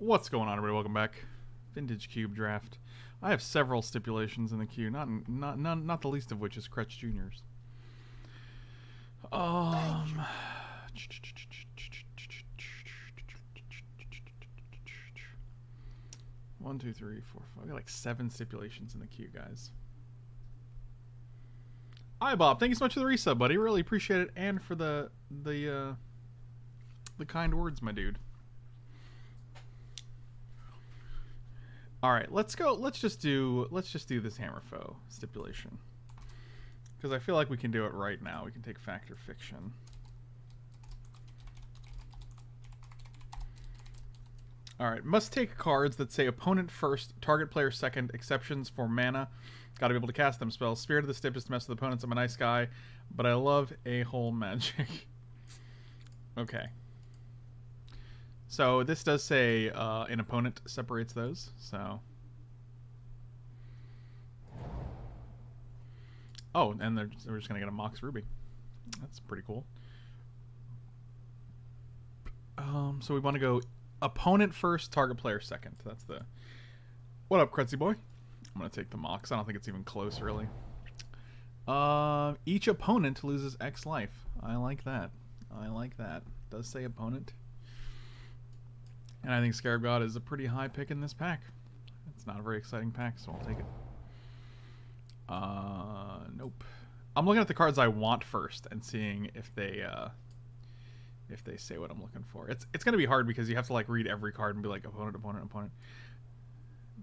What's going on, everybody? Welcome back. Vintage Cube Draft. I have several stipulations in the queue, not not not, not the least of which is Crutch Juniors. Um. One, two, three, four, five. I got like seven stipulations in the queue, guys. Hi, Bob. Thank you so much for the resub, buddy. Really appreciate it, and for the the uh, the kind words, my dude. All right, let's go. Let's just do. Let's just do this HammerFoe stipulation because I feel like we can do it right now. We can take Fact or Fiction. All right, must take cards that say opponent first, target player second. Exceptions for mana. Got to be able to cast them spells. Spirit of the Stip is to mess with opponents. I'm a nice guy, but I love a hole magic. okay. So this does say uh, an opponent separates those. So. Oh, and they're, we're just gonna get a Mox Ruby. That's pretty cool. Um, so we want to go opponent first, target player second. That's the. What up, Crutzy boy? I'm gonna take the Mox. I don't think it's even close, really. Uh, each opponent loses X life. I like that. I like that. Does say opponent. And I think Scarab God is a pretty high pick in this pack. It's not a very exciting pack, so I'll take it. Uh, nope. I'm looking at the cards I want first and seeing if they uh, if they say what I'm looking for. It's it's gonna be hard because you have to like read every card and be like opponent, opponent, opponent.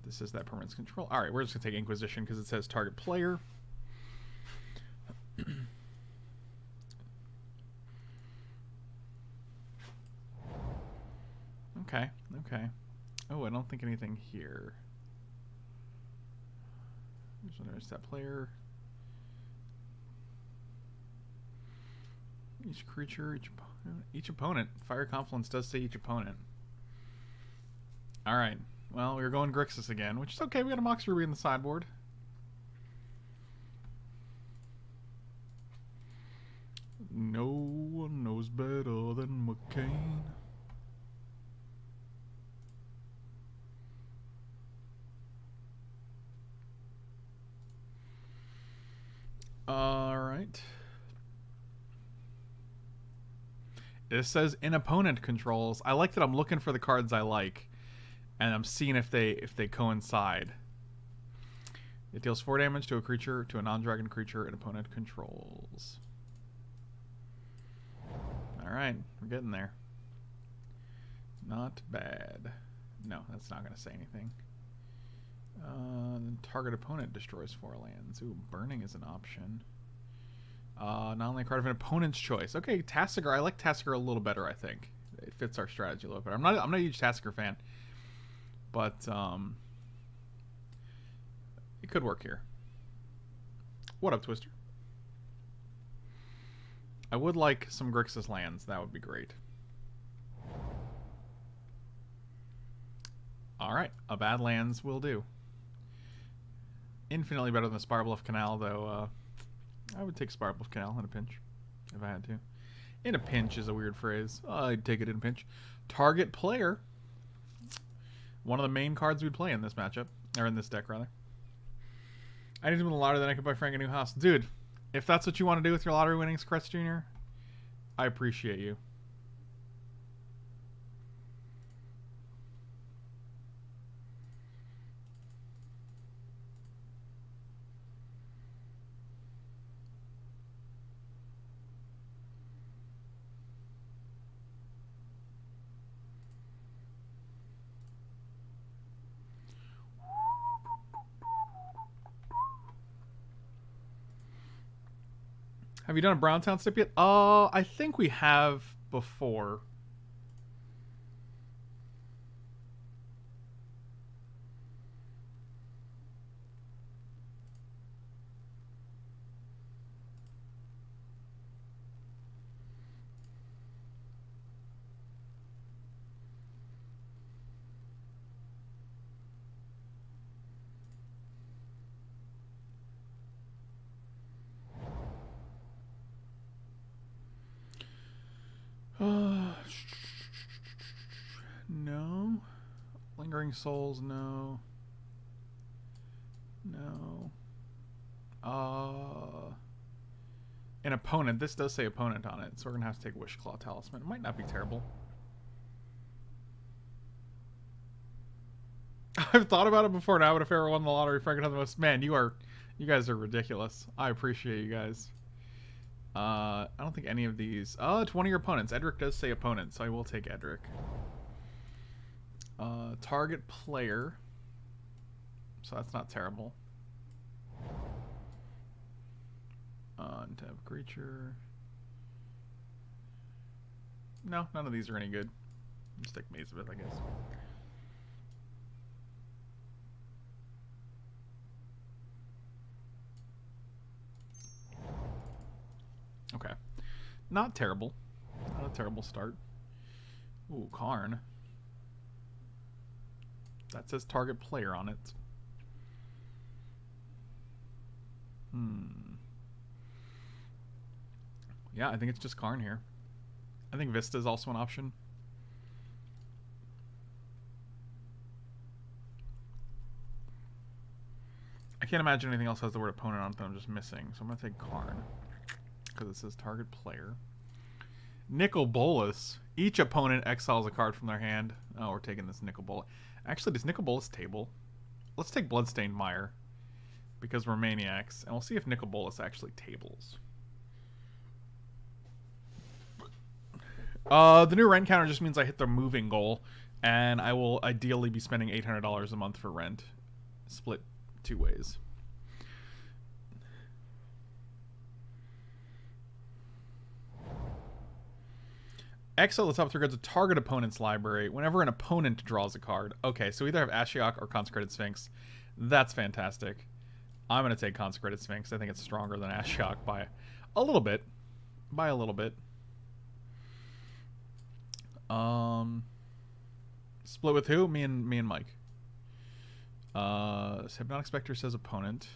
This is that permanence control. All right, we're just gonna take Inquisition because it says target player. okay, okay. Oh, I don't think anything here. There's that player. Each creature, each opponent, each opponent. Fiery Confluence does say each opponent. All right. Well, we are going Grixis again, which is okay. We got a Mox Ruby in the sideboard. No one knows better than McCain. All right. This says in opponent controls. I like that I'm looking for the cards I like, and I'm seeing if they if they coincide. It deals four damage to a creature to a non-dragon creature and opponent controls. All right, we're getting there. Not bad. No, that's not going to say anything. Uh, target opponent destroys four lands. Ooh, burning is an option. Uh, not only a card of an opponent's choice. Okay, Tasigur. I like Tasigur a little better. I think it fits our strategy a little better. I'm not. I'm not a huge Tasigur fan, but um, it could work here. What up, Twister? I would like some Grixis lands. That would be great. All right, a Badlands will do infinitely better than the Spirebluff Canal, though. Uh, I would take Spirebluff Canal in a pinch, if I had to. In a pinch is a weird phrase. I'd take it in a pinch. Target player. One of the main cards we'd play in this matchup, or in this deck, rather. I need to win the lottery, then I could buy Frank a new house. Dude, if that's what you want to do with your lottery winnings, Kretz Jr., I appreciate you. Have you done a Browntown stip yet? Uh, I think we have before. Souls, no. No. Uh, an opponent. This does say opponent on it, so we're going to have to take Wishclaw Talisman. It might not be terrible. I've thought about it before now, but if I ever won the lottery, Frank would have the most. Man, you are, you guys are ridiculous. I appreciate you guys. Uh, I don't think any of these. Oh, it's one of your opponents. Edric does say opponent, so I will take Edric. Uh, target player. So that's not terrible. Uh, untap creature. No, none of these are any good. Just take Maze of Ith, I guess. Okay. Not terrible. Not a terrible start. Ooh, Karn. That says target player on it. Hmm. Yeah, I think it's just Karn here. I think Vista is also an option. I can't imagine anything else has the word opponent on it that I'm just missing, so I'm going to take Karn because it says target player. Nicol Bolas. Each opponent exiles a card from their hand. Oh, we're taking this Nicol Bolas. Actually, does Nicol Bolas table? Let's take Bloodstained Mire because we're maniacs, and we'll see if Nicol Bolas actually tables. Uh, the new rent counter just means I hit the moving goal, and I will ideally be spending $800 a month for rent, split two ways. Exile the top three cards of target opponent's library whenever an opponent draws a card. Okay, so either have Ashiok or Consecrated Sphinx. That's fantastic. I'm going to take Consecrated Sphinx. I think it's stronger than Ashiok by a little bit. By a little bit. Um, split with who? Me and me and Mike. Uh, Hypnotic Spectre says opponent.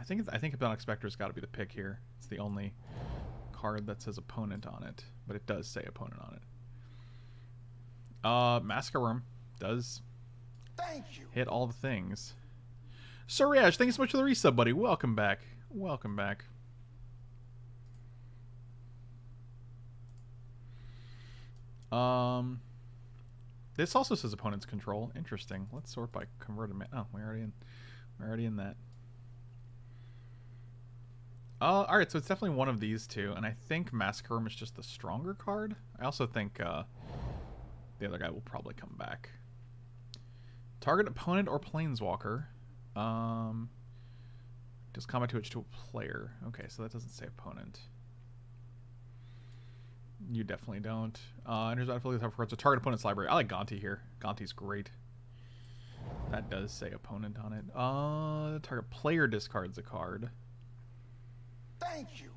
I think I think Hypnotic Spectre's got to be the pick here. It's the only card that says opponent on it, but it does say opponent on it. Uh, Massacre Wurm does Thank you. hit all the things. Suryash, thank you so much for the resub, buddy. Welcome back. Welcome back. Um, this also says opponent's control. Interesting. Let's sort by converted. Oh, we're already in. We're already in that. Uh, all right, so it's definitely one of these two, and I think Massacre Wurm is just the stronger card. I also think uh, the other guy will probably come back. Target opponent or planeswalker. Um, does combat 2 to a player. Okay, so that doesn't say opponent. You definitely don't. Uh, and here's Battlefield have cards. A target opponent's library. I like Gonti here. Gonti's great. That does say opponent on it. Uh, target player discards a card. Thank you.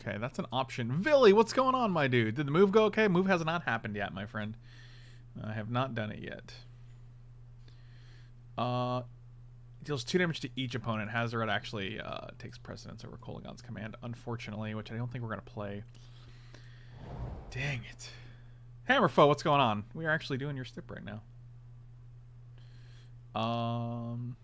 Okay, that's an option. Villy, what's going on, my dude? Did the move go okay? Move has not happened yet, my friend. I have not done it yet. Uh, deals two damage to each opponent. Hazoret actually uh, takes precedence over Kolaghan's command, unfortunately, which I don't think we're going to play. Dang it. Hammerfoe, what's going on? We are actually doing your stip right now. Um...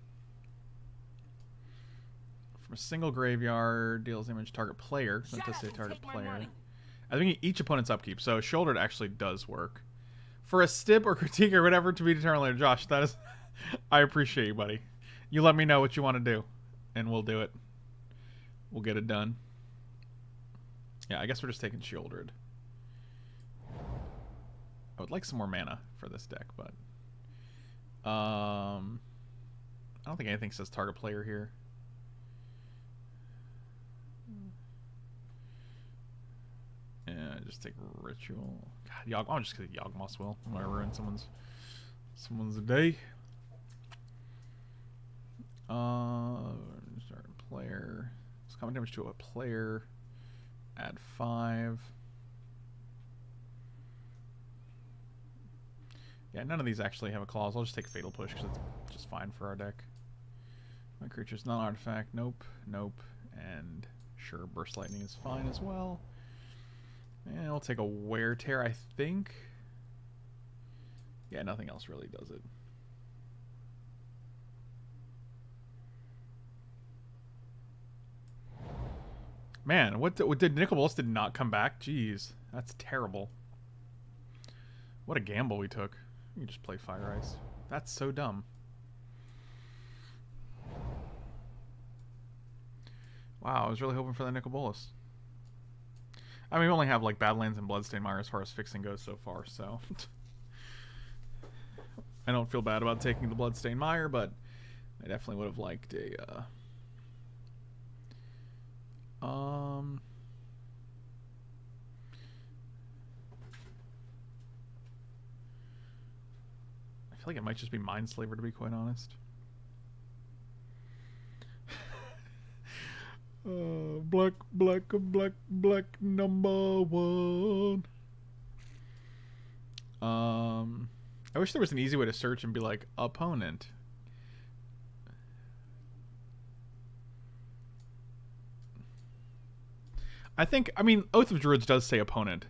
From a single graveyard, deals damage target player. So does say target player. I think each opponent's upkeep. So shouldered actually does work. For a stip or critique or whatever to be determined later, Josh, that is... I appreciate you, buddy. You let me know what you want to do, and we'll do it. We'll get it done. Yeah, I guess we're just taking shouldered. I would like some more mana for this deck, but... Um... I don't think anything says target player here. Yeah, just take ritual. God, Yog. I'm just gonna Yawgmoth's Will. I'm gonna ruin someone's someone's day. Uh, start player. It's common damage to a player. Add five. Yeah, none of these actually have a clause. I'll just take Fatal Push because it's just fine for our deck. My creature's non-artifact. Nope. Nope. And Sure, Burst Lightning is fine as well. And we'll take a Wear Tear, I think. Yeah, nothing else really does it. Man, what, what did Nicol Bolas did not come back? Jeez, that's terrible. What a gamble we took. You just play Fire Ice. That's so dumb. Wow, I was really hoping for that Nicol Bolas. I mean, we only have like Badlands and Bloodstained Mire as far as fixing goes so far, so I don't feel bad about taking the Bloodstained Mire, but I definitely would have liked a. Uh, um. I feel like it might just be Mindslaver to be quite honest. Uh, black, black, black, black number one. Um, I wish there was an easy way to search and be like opponent. I think, I mean, Oath of Druids does say opponent.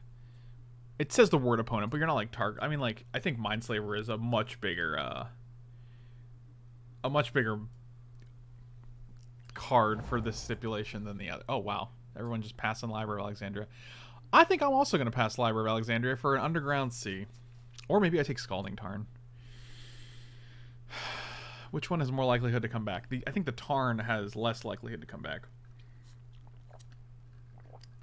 It says the word opponent, but you're not like target. I mean, like, I think Mindslaver is a much bigger, uh, a much bigger card for this stipulation than the other. Oh, wow. Everyone just passing Library of Alexandria. I think I'm also going to pass Library of Alexandria for an Underground Sea. Or maybe I take Scalding Tarn. Which one has more likelihood to come back? The, I think the Tarn has less likelihood to come back.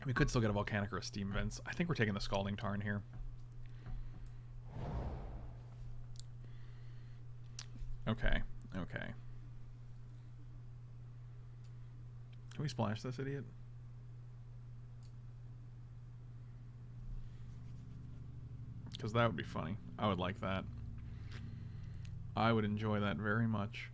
We could still get a Volcanic or a Steam Vents. I think we're taking the Scalding Tarn here. Okay, okay. Can we splash this idiot? Because that would be funny. I would like that. I would enjoy that very much.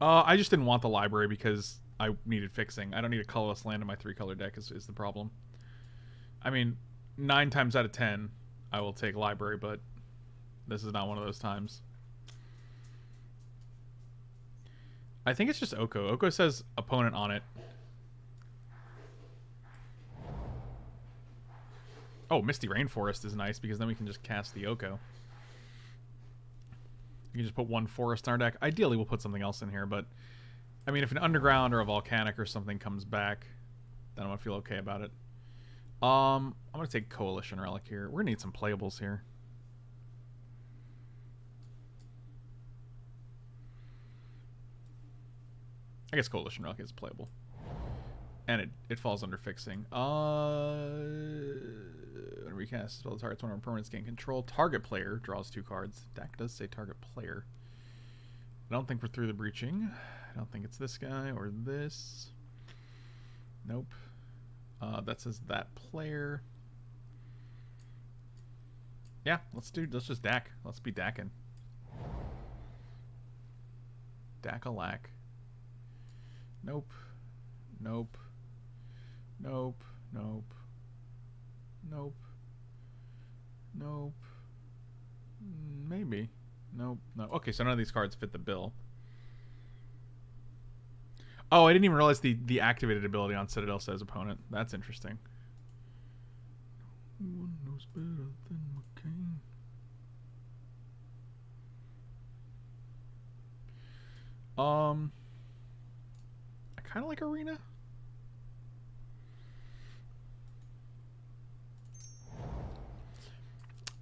Uh, I just didn't want the library because I needed fixing. I don't need a colorless land in my three color deck is, is the problem. I mean, nine times out of ten, I will take library, but this is not one of those times. I think it's just Oko. Oko says opponent on it. Oh, Misty Rainforest is nice because then we can just cast the Oko. You can just put one forest in our deck. Ideally, we'll put something else in here, but... I mean, if an Underground or a Volcanic or something comes back, then I'm going to feel okay about it. Um, I'm going to take Coalition Relic here. We're going to need some playables here. I guess Coalition Relic is playable. And it, it falls under fixing. Uh, recast spell targets one of permanents gain control. Target player draws two cards. Dack does say target player. I don't think we're through the breaching. I don't think it's this guy or this. Nope. Uh, that says that player. Yeah, let's do. Let's just Dak. Let's be Dakin. Dakalack. Nope. Nope. Nope. Nope. Nope. Nope. Mm, maybe. Nope. No. Okay, so none of these cards fit the bill. Oh, I didn't even realize the, the activated ability on Citadel says opponent. That's interesting. one knows better than McCain. Um kind of like Arena.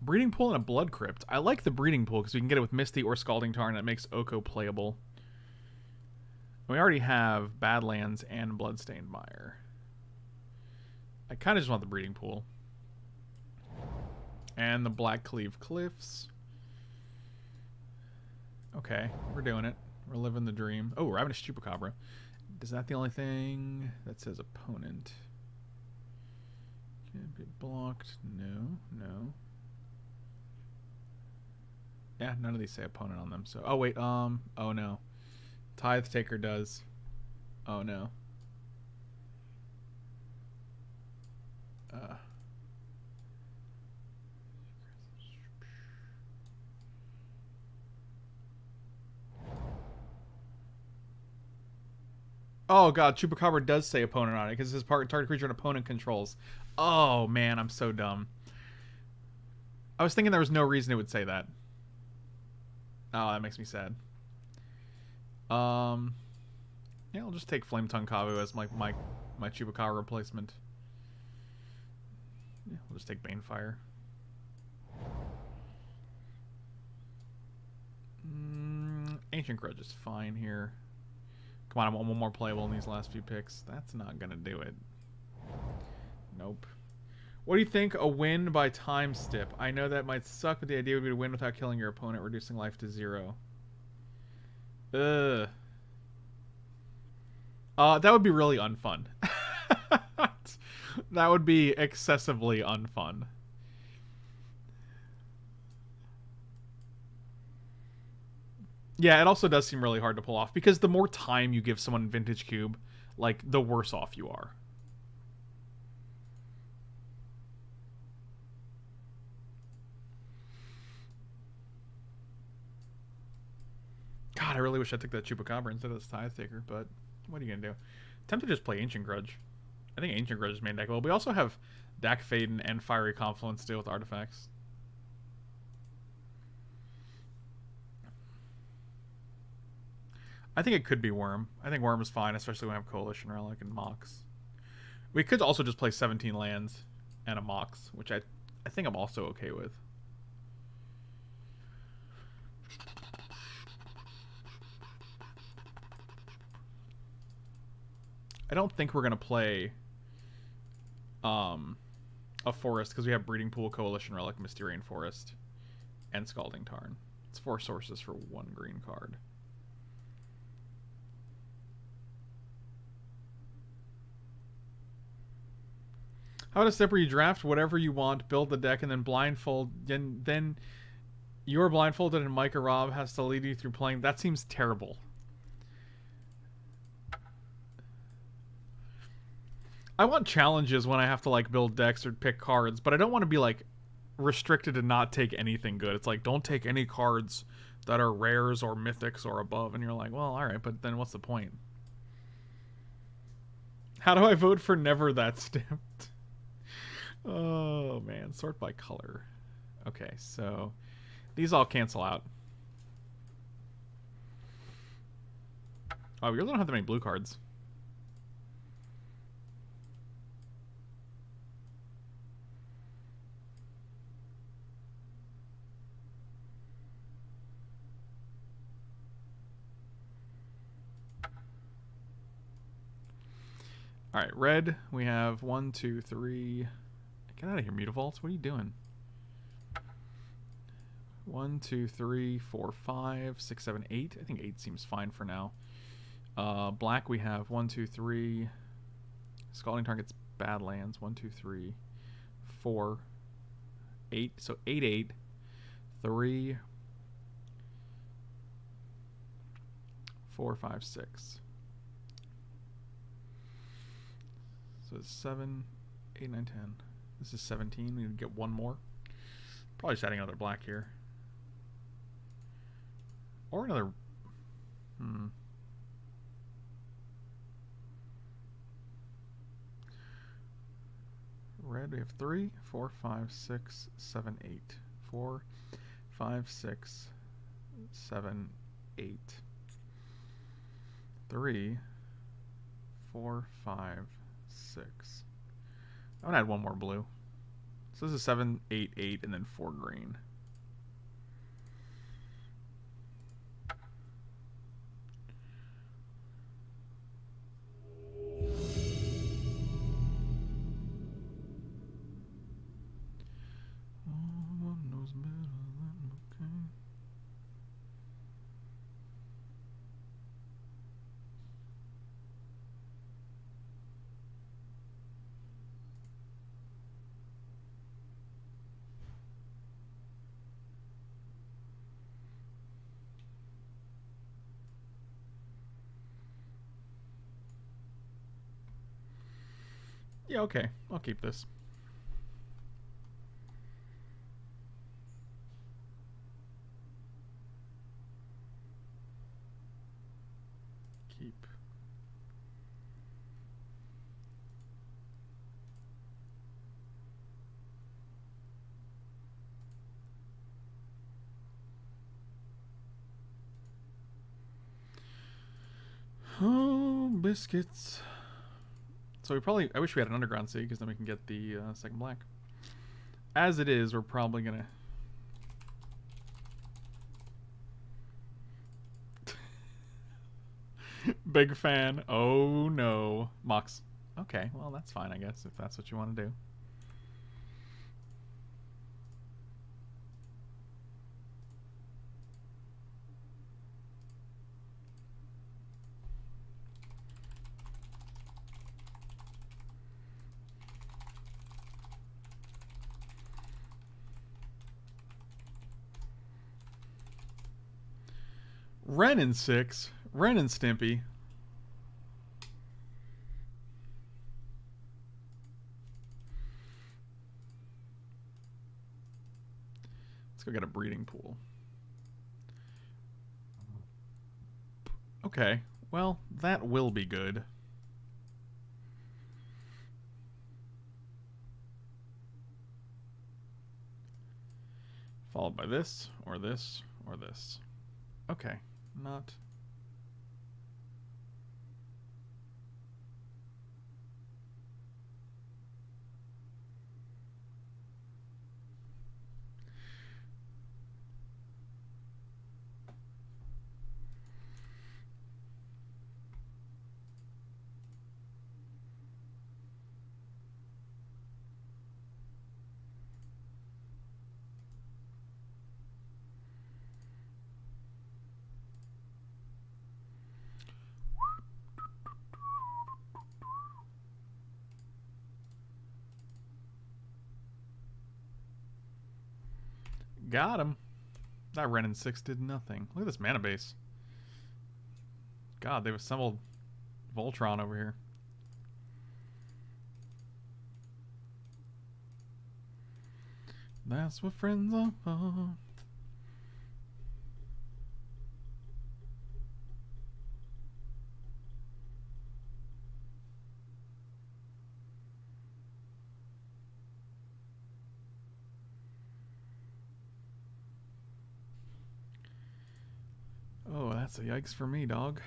Breeding Pool and a Blood Crypt. I like the Breeding Pool because we can get it with Misty or Scalding Tarn. That makes Oko playable. We already have Badlands and Bloodstained Mire. I kind of just want the Breeding Pool. And the Blackcleave Cliffs. Okay, we're doing it. We're living the dream. Oh, we're having a Chupacabra. Is that the only thing that says opponent? Can't be blocked. No, no. Yeah, none of these say opponent on them. So, oh wait, um, oh no. Tithe Taker does. Oh no. Uh. Oh god, Chupacabra does say opponent on it because his part target creature and opponent controls. Oh man, I'm so dumb. I was thinking there was no reason it would say that. Oh, that makes me sad. Um, yeah, I'll just take Flametongue Kavu as my my my Chupacabra replacement. Yeah, we'll just take Banefire. Mm, Ancient Grudge is fine here. Come on, I want one more playable in these last few picks. That's not gonna do it. Nope. What do you think a win by time step? I know that might suck, but the idea would be to win without killing your opponent, reducing life to zero. Ugh. Uh, that would be really unfun. that would be excessively unfun. Yeah, it also does seem really hard to pull off because the more time you give someone Vintage Cube, like the worse off you are. God, I really wish I took that Chupacabra instead of this Tithe Taker, but what are you gonna do? Attempt to just play Ancient Grudge. I think Ancient Grudge is main deck. Well, we also have Dack Fayden and Fiery Confluence to deal with artifacts. I think it could be Worm. I think Worm is fine, especially when we have Coalition Relic and Mox. We could also just play 17 lands and a Mox, which I, I think I'm also okay with. I don't think we're going to play um, a Forest because we have Breeding Pool, Coalition Relic, Misty Rainforest, and Scalding Tarn. It's four sources for one green card. How to step where you draft whatever you want, build the deck, and then blindfold. Then, then you're blindfolded, and Micah Rob has to lead you through playing. That seems terrible. I want challenges when I have to like build decks or pick cards, but I don't want to be like restricted to not take anything good. It's like don't take any cards that are rares or mythics or above, and you're like, well, all right, but then what's the point? How do I vote for never that stamped? Oh man, sort by color. Okay, so these all cancel out. Oh, we really don't have that many blue cards. Alright, red, we have one, two, three. Get out of here, Mutavaults. What are you doing? One, two, three, four, five, six, seven, eight. I think eight seems fine for now. Uh, black, we have one, two, three. Scalding targets Badlands. One, two, three, four, eight. So eight, eight, three, four, five, six. So it's 7, 8, 9, 10. This is 17. We get one more. Probably just adding another black here. Or another... Hmm. Red, we have three, four, five, six, seven, eight. Four, five, six, seven, eight. Three, four, five, six. I'm gonna add one more blue. So this is seven, eight, eight, and then four green. Yeah, okay. I'll keep this. Keep. Oh, biscuits. So we probably. I wish we had an underground sea because then we can get the uh, second black. As it is, we're probably gonna. Big fan. Oh no, Mox. Okay, well that's fine, I guess, if that's what you want to do. Wrenn and Six. Ren and Stimpy. Let's go get a breeding pool. Okay. Well, that will be good. Followed by this, or this, or this. Okay. Not... Got him. That Wrenn and 6 did nothing. Look at this mana base. God, they've assembled Voltron over here. That's what friends are for. Oh, that's a yikes for me, dog.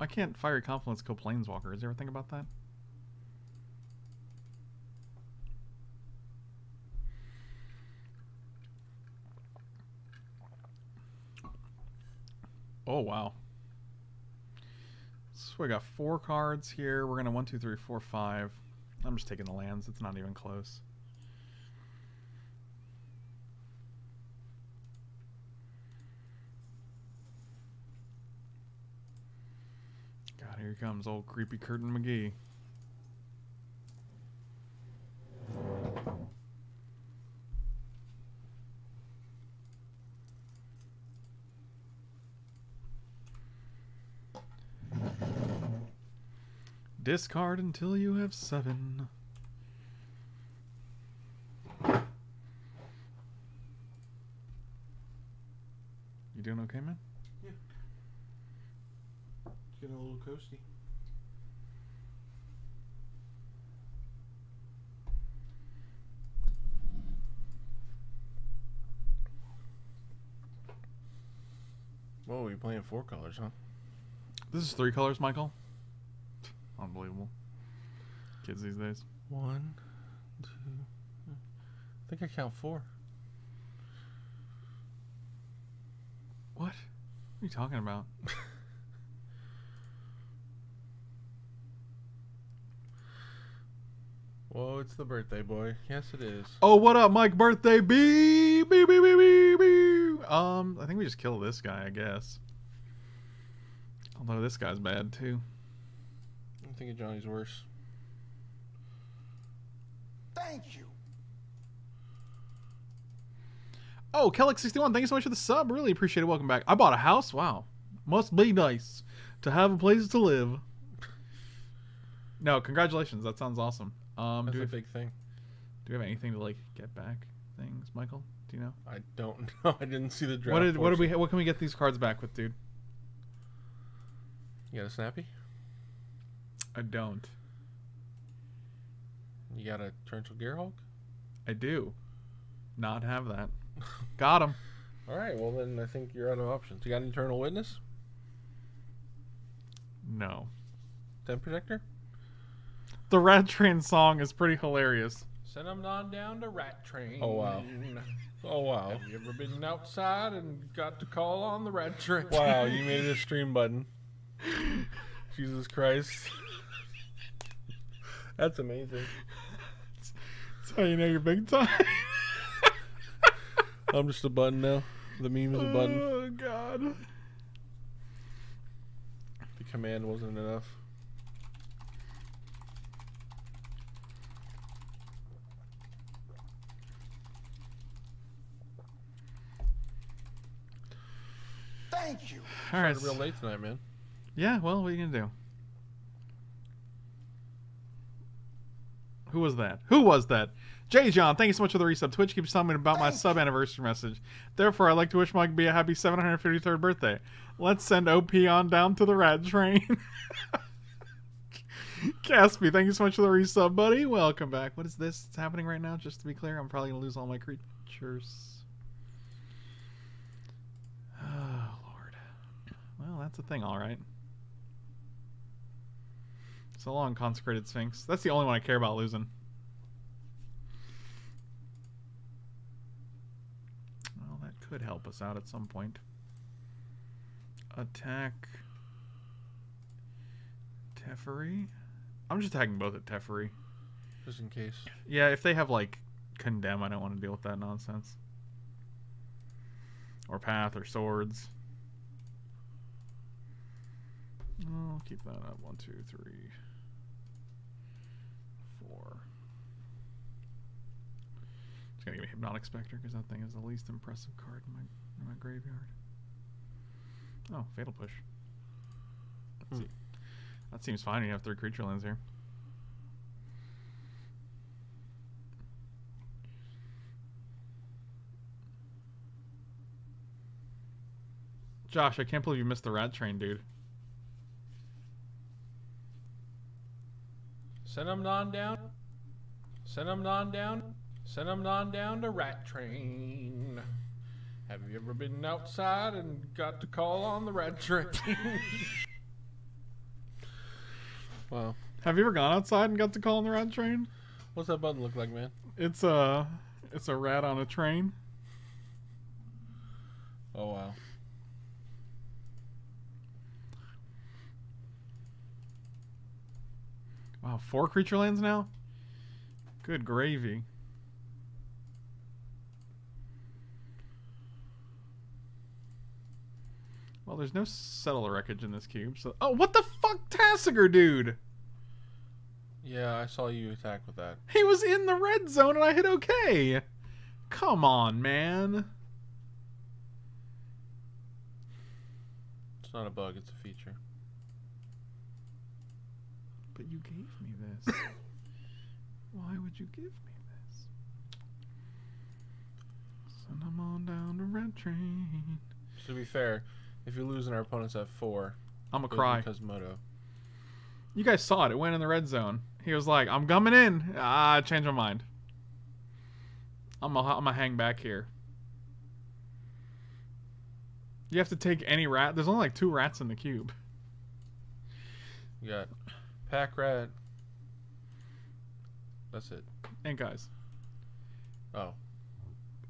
I can't Fiery Confluence go Planeswalker. Did you ever think about that? Oh, wow. So we got four cards here. We're going to one, two, three, four, five. I'm just taking the lands. It's not even close. God, here comes old creepy Curtin McGee. Discard until you have seven. You doing okay, man? Getting a little coasty. Whoa, you're playing four colors, huh? This is three colors, Michael. Unbelievable. Kids these days. One, two. I think I count four. What? What are you talking about? Whoa, it's the birthday boy. Yes, it is. Oh, what up, Mike? Birthday, bee, bee, bee, bee, bee, bee. Um, I think we just kill this guy, I guess. Although this guy's bad too. I'm thinking Johnny's worse. Thank you. Oh, Kellic61, thank you so much for the sub. Really appreciate it. Welcome back. I bought a house. Wow. Must be nice to have a place to live. No, congratulations. That sounds awesome. Um, That's do we, a have, big thing. do we have anything to like get back things, Michael? Do you know? I don't know. I didn't see the draft. What did what did we what can we get these cards back with, dude? You got a snappy? I don't. You got a torrential gearhulk? I do not have that. Got him. All right. Well, then I think you're out of options. You got an Eternal Witness? No. Temp protector? The Rat Train song is pretty hilarious. Send them on down to Rat Train. Oh wow. Oh wow. Have you ever been outside and got to call on the Rat Train? Wow, you made it a stream button. Jesus Christ. That's amazing. That's how you know you're big time. I'm just a button now. The meme is a button. Oh god. The command wasn't enough. Thank you. All right. Real late tonight, man. Yeah, well, what are you gonna do? Who was that? Who was that? Jay John, thank you so much for the resub. Twitch keeps telling me about my sub anniversary message. Therefore, I'd like to wish Mike B a happy 753rd birthday. Let's send OP on down to the rat train. Caspi, thank you so much for the resub, buddy. Welcome back. What is this? It's happening right now. Just to be clear, I'm probably gonna lose all my creatures. Oh Lord. Well, that's a thing, all right. So long, consecrated sphinx. That's the only one I care about losing. Well, that could help us out at some point. Attack Teferi. I'm just attacking both at Teferi. Just in case. Yeah, if they have like condemn, I don't want to deal with that nonsense. Or path or swords. I'll keep that up. One, two, three, four. It's gonna give me Hypnotic Spectre because that thing is the least impressive card in my in my graveyard. Oh, Fatal Push. Let's Hmm. see. That seems fine. You have three creature lands here. Josh, I can't believe you missed the rat train, dude. Send them on down. Send them on down. Send them on down to Rat Train. Have you ever been outside and got to call on the Rat Train? wow. Have you ever gone outside and got to call on the rat train? What's that button look like, man? It's a, it's a rat on a train. Oh wow. Wow, four creature lands now. Good gravy. Well, there's no Settle the Wreckage in this cube, so oh, what the fuck, Tasigur, dude? Yeah, I saw you attack with that. He was in the red zone and I hit okay. Come on, man. It's not a bug, it's a feature. But you me this. Why would you give me this? Send Send 'em on down to red train. To be fair, if you're losing our opponents at four, I'm a cry. because Moto. You guys saw it. It went in the red zone. He was like, "I'm coming in." Ah, I changed my mind. I'm gonna, I'm gonna hang back here. You have to take any rat. There's only like two rats in the cube. You got Pack Rat. That's it. And guys, Oh.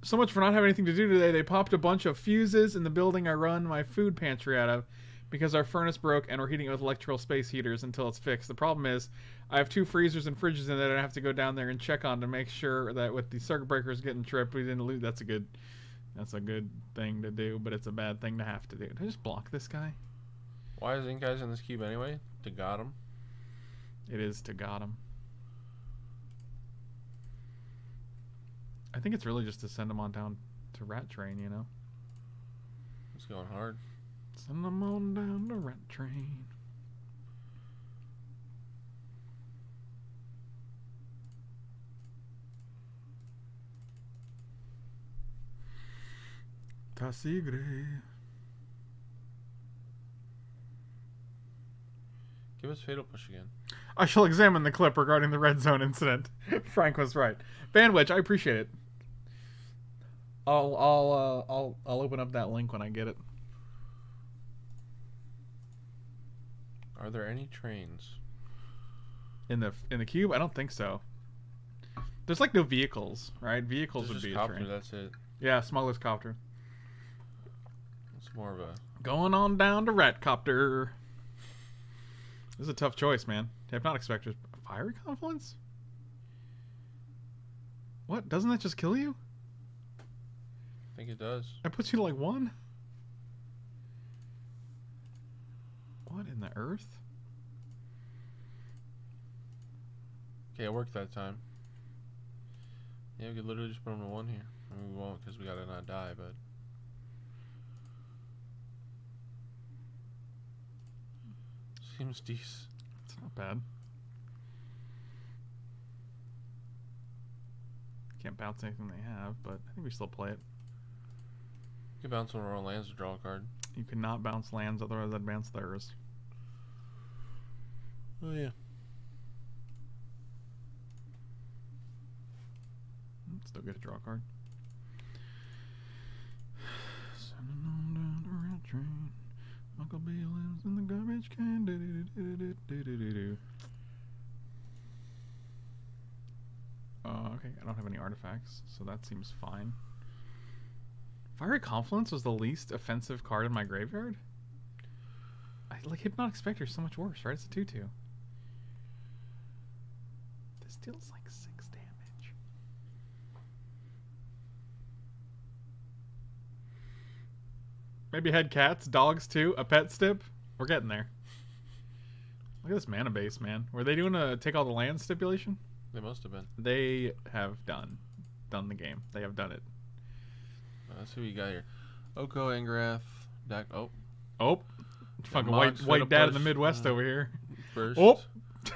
so much for not having anything to do today. They popped a bunch of fuses in the building I run my food pantry out of because our furnace broke and we're heating it with electrical space heaters until it's fixed. The problem is I have two freezers and fridges in there that I have to go down there and check on to make sure that with the circuit breakers getting tripped, we didn't lose. That's a good, that's a good thing to do, but it's a bad thing to have to do. Did I just block this guy? Why is Ink Eyes in this cube anyway? To got him. It is to got I think it's really just to send them on down to Rat Train, you know? It's going hard. Send them on down to rat train. Tasigur. Give us Fatal Push again. I shall examine the clip regarding the red zone incident. Frank was right. Bandwidth, I appreciate it. I'll I'll uh, I'll I'll open up that link when I get it. Are there any trains? In the in the cube, I don't think so. There's like no vehicles, right? Vehicles There's would just be a copter, train. that's it. Yeah, smuggler's copter. It's more of a Going on down to rat copter. This is a tough choice, man. Hypnotic Spectre's fiery confluence? What? Doesn't that just kill you? I think it does. That puts you to like one? What in the earth? Okay, it worked that time. Yeah, we could literally just put them to one here. I mean, we won't because we gotta not die, but. Seems decent. It's not bad. Can't bounce anything they have, but I think we still play it. You can bounce one of our lands to draw a card. You cannot bounce lands, otherwise I'd bounce theirs. Oh, yeah. Still get a draw card. Sending on down the rat train. Uncle B lives in the garbage can. Do-do-do-do-do-do-do-do. Uh, okay, I don't have any artifacts, so that seems fine. Fiery Confluence was the least offensive card in my graveyard? I like Hypnotic Spectre is so much worse, right? It's a 2 2. This deals like 6 damage. Maybe head cats, dogs too, a pet stip. We're getting there. Look at this mana base, man. Were they doing a take all the land stipulation? They must have been. They have done. Done the game. They have done it. Let's see what you got here. Oko, Angrath, Dack. Oh, Oh, fucking Mox, white white dad in the Midwest uh, over here. Burst. Oh.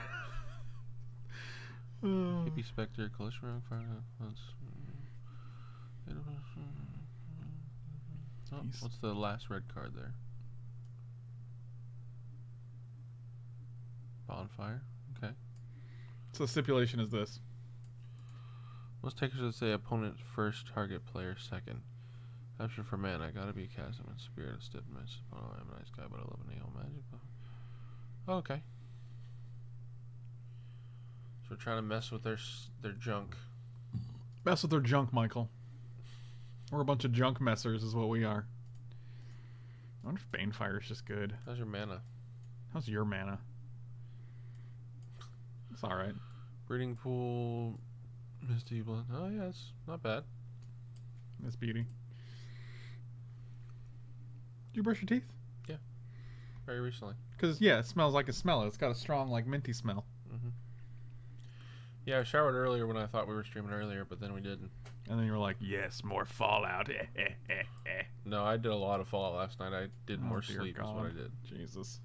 Hippie Spectre, Coalition Relic, Fire. Let's. Oh, what's the last red card there? Bonfire. Okay. So the stipulation is this. Most takers would say opponent first, target player second. Capture for man, I gotta be casting with Spirit of Stiffness. Oh, I'm a nice guy, but I love an AO magic. Oh, okay. So we're trying to mess with their their junk. Mess with their junk, Michael. We're a bunch of junk messers, is what we are. I wonder if Banefire is just good. How's your mana? How's your mana? It's all right. Breeding pool, Misty Blood. Oh yeah, it's not bad. Miss Beauty. Did you brush your teeth? Yeah, very recently. Because yeah, it smells like a smell. It's got a strong, like minty smell. hmm Yeah, I showered earlier when I thought we were streaming earlier, but then we didn't. And then you were like, "Yes, more Fallout." No, I did a lot of Fallout last night. I did Oh, more sleep. Is what I did. Jesus.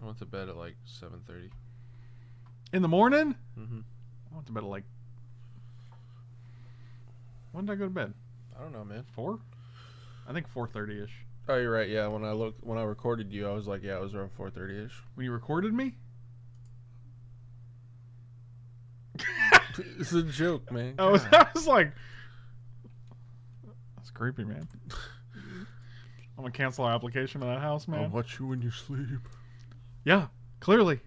I went to bed at like seven thirty. In the morning? Mm-hmm. I went to bed at like. When did I go to bed? I don't know, man. Four? I think four thirty ish. Oh, you're right. Yeah, when I looked, when I recorded you, I was like, yeah, it was around four thirty ish. When you recorded me? it's a joke, man. I was, I was like, that's creepy, man. I'm gonna cancel our application to that house, man. I'll watch you when you sleep. Yeah, clearly.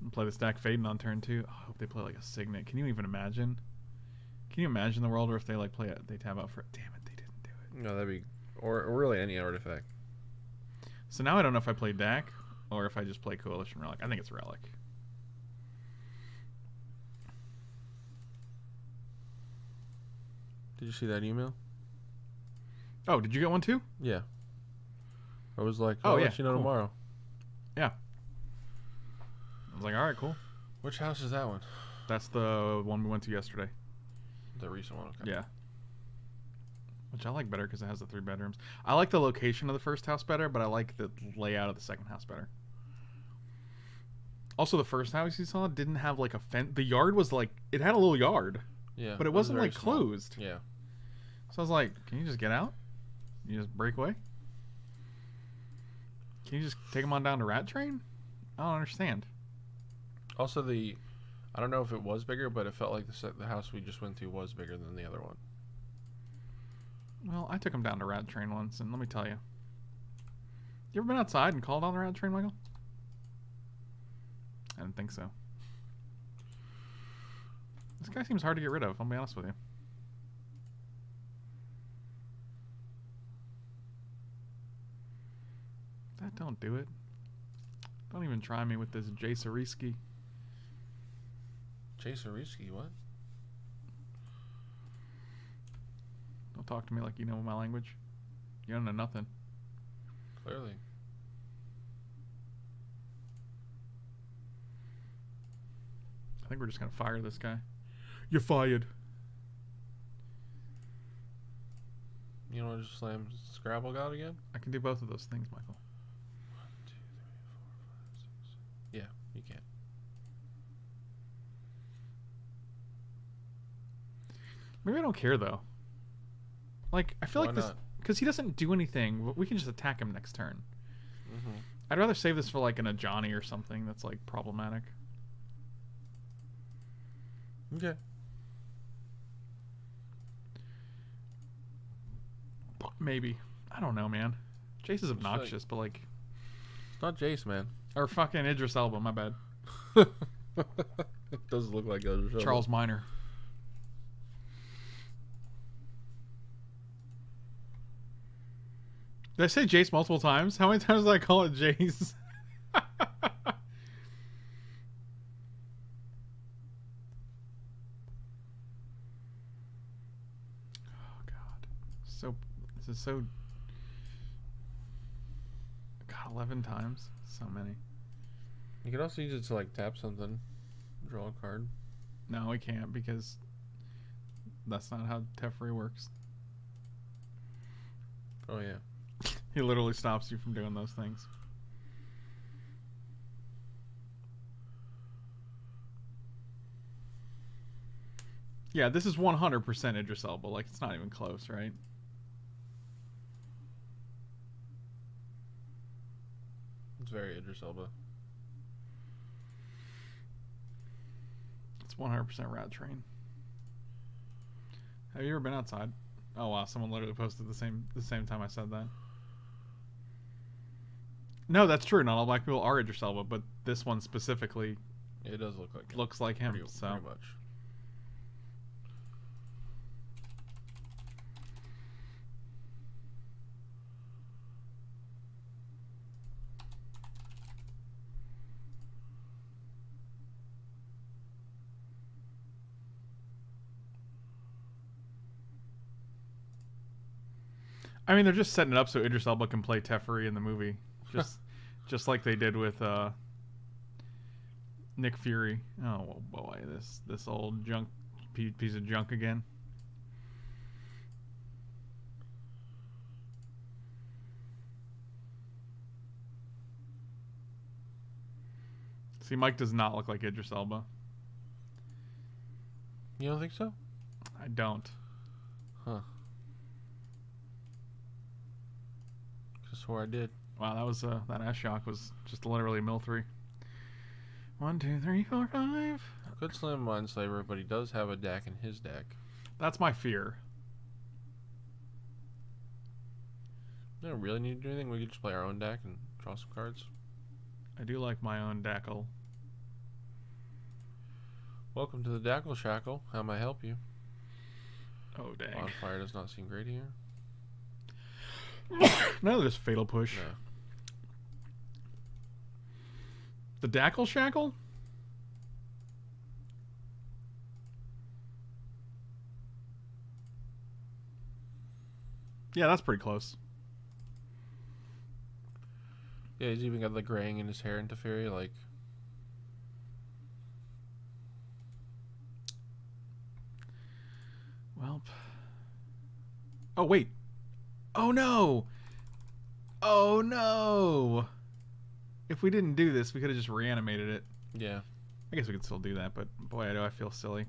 And play the stack fading on turn two. Oh, I hope they play like a signet. Can you even imagine? Can you imagine the world where if they like play it, they tab out for it? Damn it, they didn't do it. No, that'd be, or, or really any artifact. So now I don't know if I play Dack or if I just play Coalition Relic. I think it's Relic. Did you see that email? Oh, did you get one too? Yeah. I was like, Oh, I'll yeah, let you know cool. tomorrow. Yeah. I was like, all right, cool. Which house is that one? That's the one we went to yesterday. The recent one. Okay. Yeah. Which I like better because it has the three bedrooms. I like the location of the first house better, but I like the layout of the second house better. Also, the first house you saw didn't have like a fence. The yard was like it had a little yard, Yeah. but it was wasn't like small. closed. Yeah. So I was like, "Can you just get out? You just break away? Can you just take them on down to Rat Train? I don't understand." Also, the I don't know if it was bigger, but it felt like the the house we just went to was bigger than the other one. Well, I took him down to Rat Train once, and let me tell you. You ever been outside and called on the Rat Train, Michael? I didn't think so. This guy seems hard to get rid of, I'll be honest with you. That don't do it. Don't even try me with this Jay Sariski. Jay Sariski, what? Don't talk to me like you know my language. You don't know nothing. Clearly. I think we're just gonna fire this guy. You're fired. You know, just slam Scrabble God again? I can do both of those things, Michael. One, two, three, four, five, six. Yeah, you can. Maybe I don't care though. Like I feel Why like this because he doesn't do anything. We can just attack him next turn. Mm-hmm. I'd rather save this for like an Ajani or something that's like problematic. Okay. Maybe I don't know, man. Jace is like- obnoxious, but like It's not Jace, man. or fucking Idris Elba. My bad. it does look like a Charles Minor. Did I say Jace multiple times? How many times did I call it Jace? oh god. So this is so God, eleven times? So many. You can also use it to like tap something, draw a card. No, we can't because that's not how Teferi works. Oh yeah. He literally stops you from doing those things. Yeah, this is 100% Idris Elba. Like, it's not even close, right? It's very Idris Elba. It's 100% Rat Train. Have you ever been outside? Oh wow, someone literally posted the same the same time I said that. No, that's true. Not all black people are Idris Elba, but this one specifically It does look like looks like him. pretty, so pretty much. I mean, they're just setting it up so Idris Elba can play Teferi in the movie, just just like they did with uh, Nick Fury. Oh boy, this this old junk piece of junk again. See, Mike does not look like Idris Elba. You don't think so? I don't. Huh. Just swore I did. Wow, that was uh, that ass shock was just literally mill three. One, two, three, four, five. Could slam Mindslaver, but he does have a deck in his deck. That's my fear. We don't really need to do anything. We could just play our own deck and draw some cards. I do like my own Dackle. Welcome to the Dackle Shackle. How may I help you? Oh dang! Bonfire does not seem great here. no, there's fatal push. No. The Dackle Shackle. Yeah, that's pretty close. Yeah, he's even got the graying in his hair into Fury. Like, Well. Oh wait. Oh no. Oh no if we didn't do this, we could have just reanimated it. Yeah. I guess we could still do that, but boy, do I feel silly.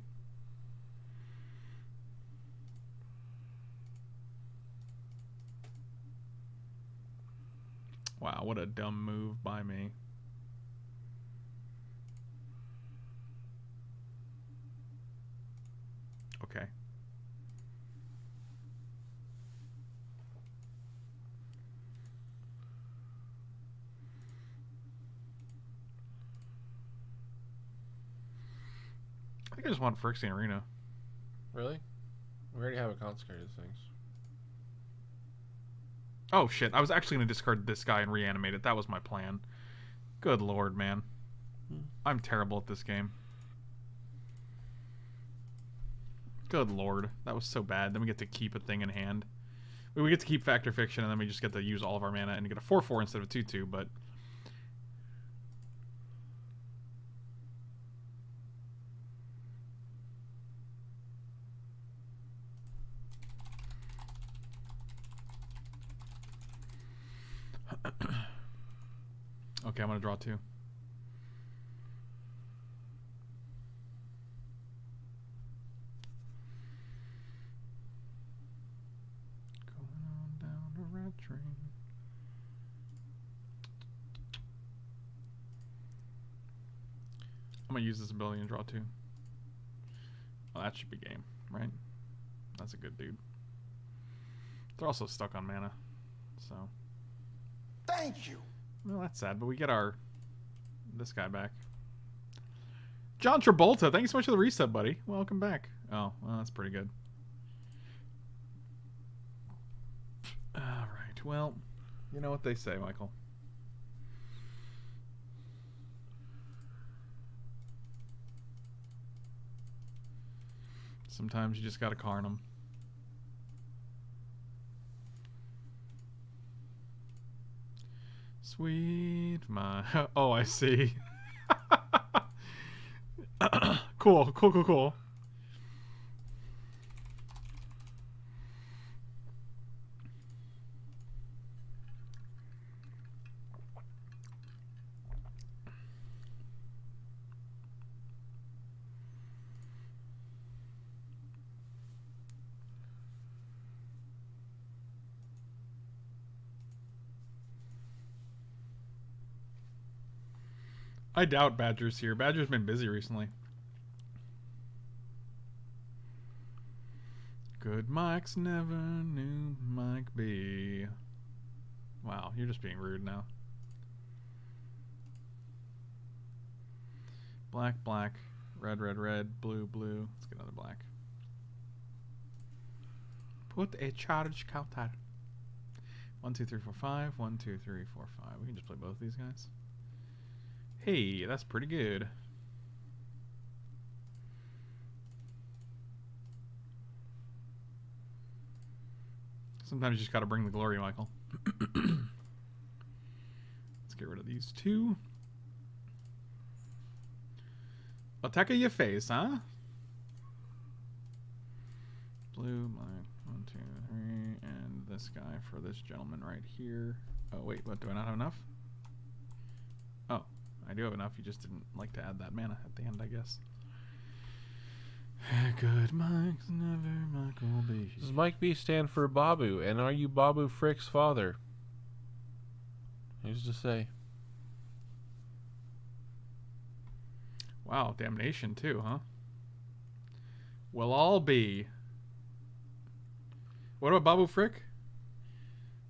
Wow, what a dumb move by me. Okay. I just want Phyrexian Arena. Really? We already have a consecrated things. Oh shit! I was actually gonna discard this guy and reanimate it. That was my plan. Good lord, man. Hmm. I'm terrible at this game. Good lord, that was so bad. Then we get to keep a thing in hand. We we get to keep Fact or Fiction, and then we just get to use all of our mana and get a 4-4 instead of a 2-2, but... I'm gonna draw two. Going on down the rat train. I'm gonna use this ability and draw two. Well, that should be game, right? That's a good dude. They're also stuck on mana, so. Thank you. Well, that's sad, but we get our this guy back. John Travolta, thank you so much for the reset, buddy. Welcome back. Oh, well, that's pretty good. All right. Well, you know what they say, Michael. Sometimes you just gotta carn them. Sweet my. Oh, I see. cool, cool, cool, cool. I doubt Badger's here. Badger's been busy recently. Good Mike's never knew Mike B. Wow, you're just being rude now. Black, black, red, red, red, blue, blue. Let's get another black. Put a charge counter. One, two, three, four, five. One, two, three, four, five. We can just play both these guys. Hey, that's pretty good. Sometimes you just gotta bring the glory, Michael. Let's get rid of these two. Attack of your face, huh? Blue, black, one, two, three, and this guy for this gentleman right here. Oh, wait, what, do I not have enough? I do have enough. You just didn't like to add that mana at the end, I guess. Good Mike's never Michael B. Does Mike B stand for Babu? And are you Babu Frick's father? Who's to say? Wow, damnation too, huh? We'll all be. What about Babu Frick?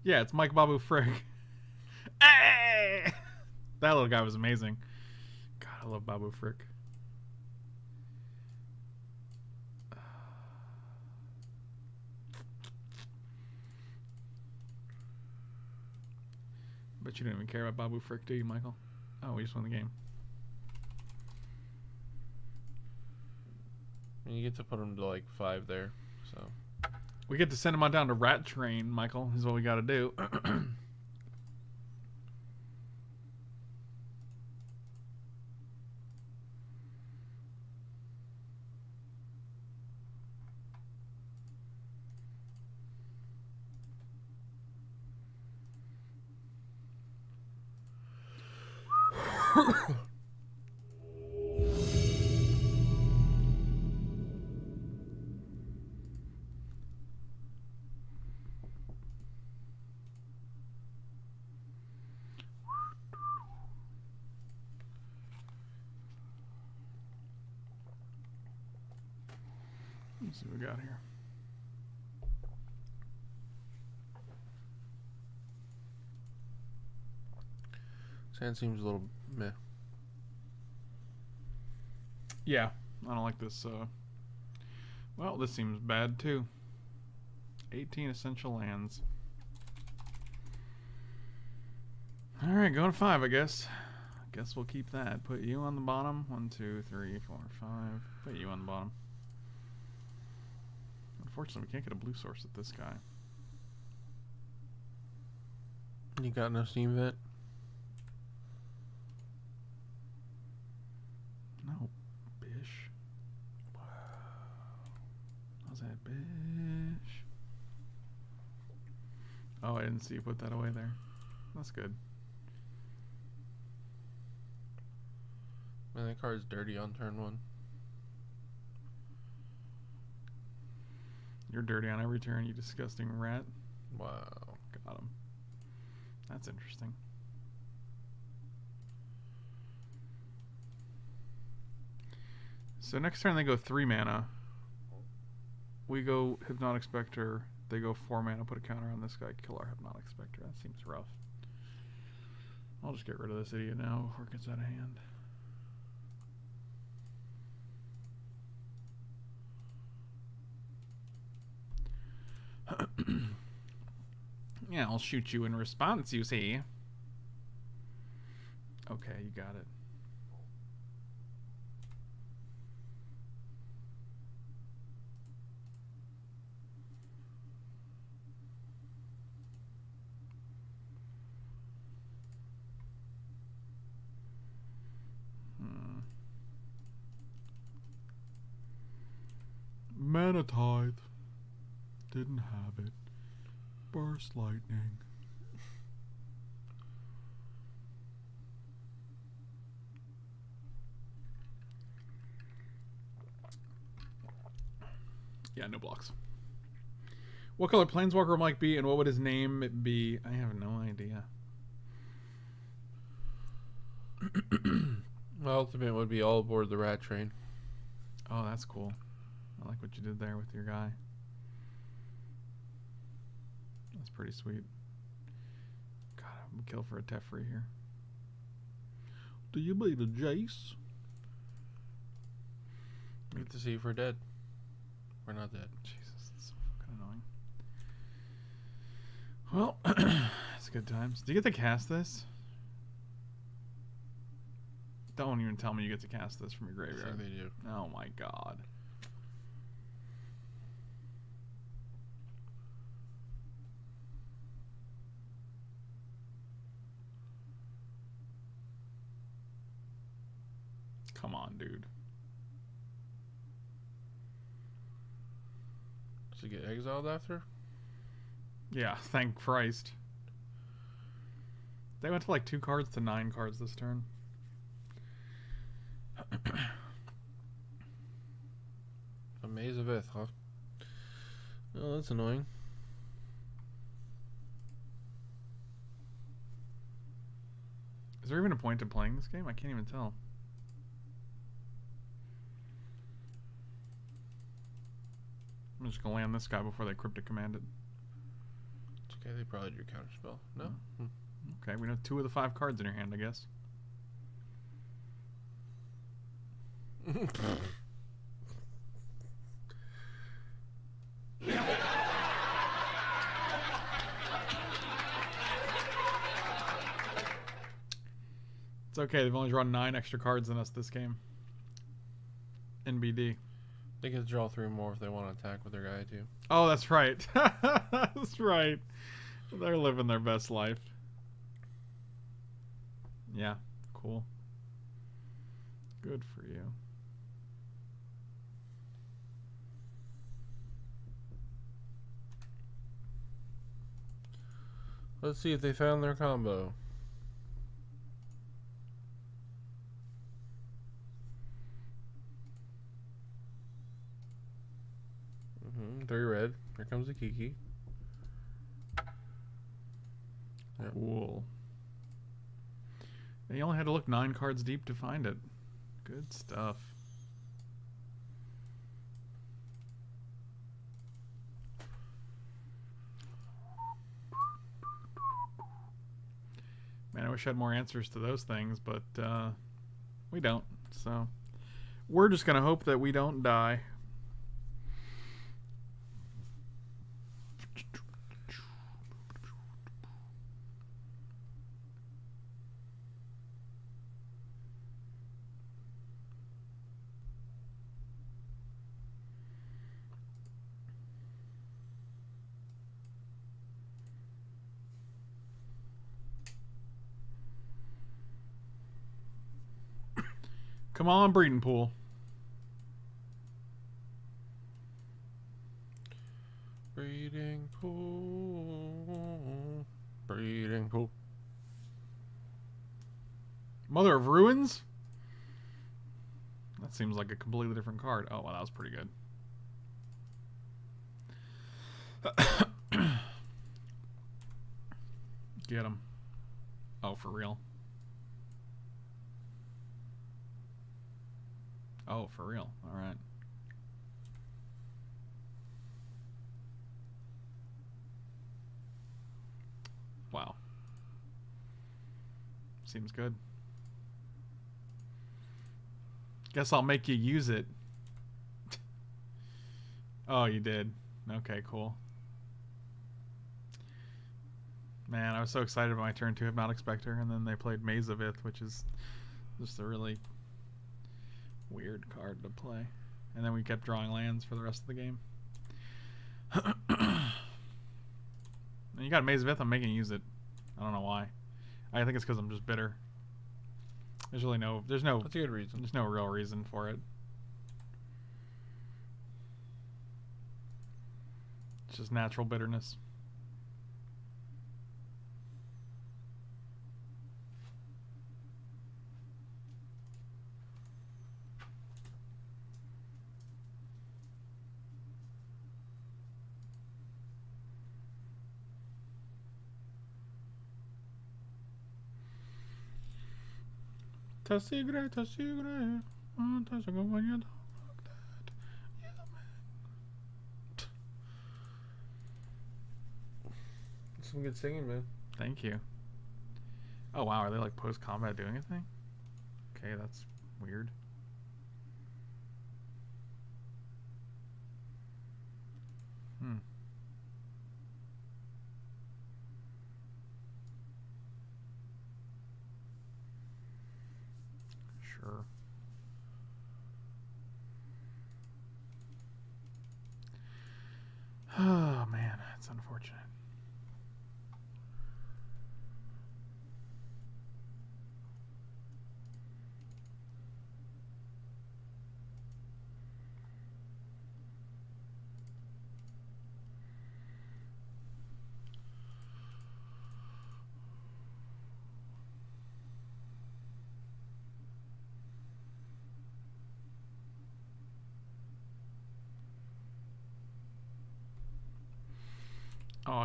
Yeah, it's Mike Babu Frick. That little guy was amazing. God, I love Babu Frick. Bet you don't even care about Babu Frick, do you, Michael? Oh, we just won the game. You get to put him to like five there. So We get to send him on down to Rat Train, Michael, is what we got to do. we got here. Sand seems a little meh. Yeah, I don't like this. Uh... Well, this seems bad too. 18 essential lands. Alright, going to five, I guess. I guess we'll keep that. Put you on the bottom. One, two, three, four, five. Put you on the bottom. Unfortunately, we can't get a blue source at this guy. You got no steam vent? No, bish. Wow. How's that, bish? Oh, I didn't see you put that away there. That's good. Man, that card's dirty on turn one. You're dirty on every turn, you disgusting rat. Wow. Got him. That's interesting. So next turn they go three mana. We go Hypnotic Spectre. They go four mana, put a counter on this guy, kill our Hypnotic Spectre. That seems rough. I'll just get rid of this idiot now before it gets out of hand. Yeah, I'll shoot you in response, you see. Okay, you got it. Hmm. Mana Didn't have it. Burst lightning. Yeah, no blocks. What color Planeswalker might be, and what would his name be? I have no idea. My ultimate would be all aboard the rat train. Oh, that's cool. I like what you did there with your guy. That's pretty sweet. God, I'm gonna kill for a Teferi here. Do you mean a Jace? Get to see if we're dead. We're not dead. Jesus, that's so fucking annoying. Well, it's good times. Do you get to cast this? Don't even tell me you get to cast this from your Sure graveyard. they do. Oh my god. Come on, dude. Does he get exiled after? Yeah, thank Christ. They went to like two cards to nine cards this turn. A Maze of Ith, huh? Oh, that's annoying. Is there even a point in playing this game? I can't even tell. I'm just gonna land this guy before they cryptic command it. It's okay, they probably drew counterspell. No? Hmm. Okay, we know two of the five cards in your hand, I guess. It's okay, they've only drawn nine extra cards than us this game. NBD. They to draw three more if they want to attack with their guy, too. Oh, that's right. that's right. They're living their best life. Yeah, cool. Good for you. Let's see if they found their combo. Mm-hmm. Three red. Here comes the Kiki. Yep. Cool. And you only had to look nine cards deep to find it. Good stuff. Man, I wish I had more answers to those things, but uh, we don't. So We're just gonna hope that we don't die. Come on, breeding pool. Breeding pool. Breeding pool. Mother of Runes? That seems like a completely different card. Oh, wow, that was pretty good. Get him. Oh, for real? Oh, for real? Alright. Wow. Seems good. Guess I'll make you use it. oh, you did. Okay, cool. Man, I was so excited about my turn two Hypnotic Spectre, and then they played Maze of Ith, which is just a really weird card to play. And then we kept drawing lands for the rest of the game. and you got Maze of Ith, I'm making you use it. I don't know why. I think it's because I'm just bitter. There's really no, there's no, That's a good reason. there's no real reason for it. It's just natural bitterness. Te sigre, te sigre, antes acompañado. Some good singing, man. Thank you. Oh wow, are they like post combat doing anything? Okay, that's weird. Hmm. Sure. Oh man, that's unfortunate.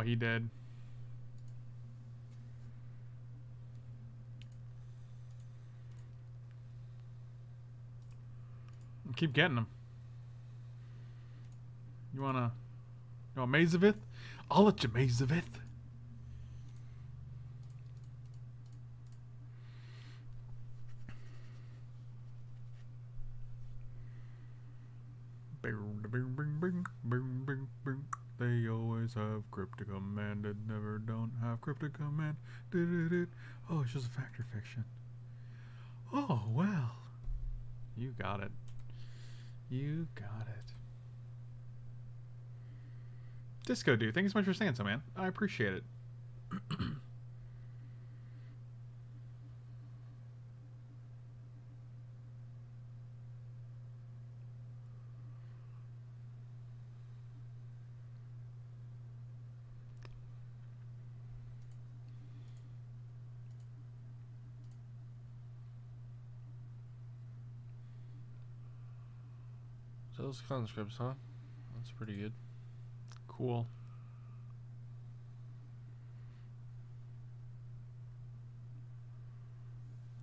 Oh, he did. Keep getting them. You wanna, you want Maze of Ith? I'll let you Maze of Ith. Boom, boom, always have cryptic command and never don't have cryptic command. Oh, it's just a Fact or Fiction. Oh, well. You got it. You got it. Disco dude, thank you so much for saying so, man. I appreciate it. So those conscripts, huh? That's pretty good. Cool.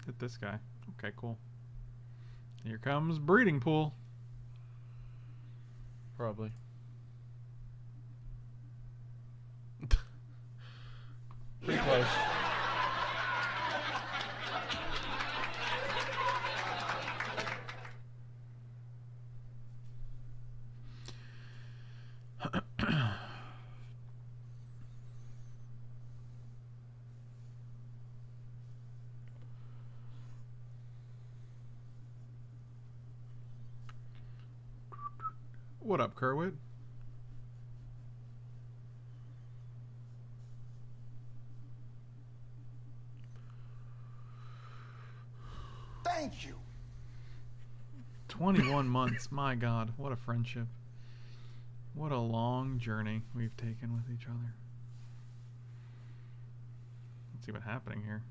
Hit this guy. Okay, cool. Here comes breeding pool. Probably. Pretty close. What up, Kerwit? Thank you. 21 months. My God, what a friendship. What a long journey we've taken with each other. Let's see what's happening here.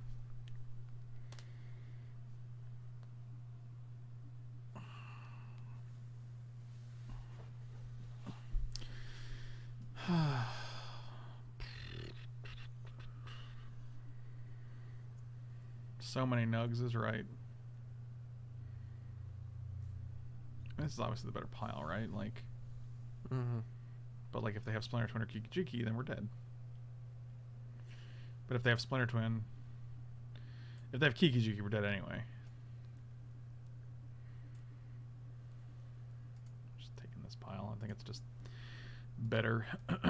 So many nugs is right. This is obviously the better pile, right? Like, Mm-hmm. but like if they have Splinter Twin or Kiki Jiki, then we're dead. But if they have Splinter Twin, if they have Kiki Jiki, we're dead anyway. Just taking this pile. I think it's just better.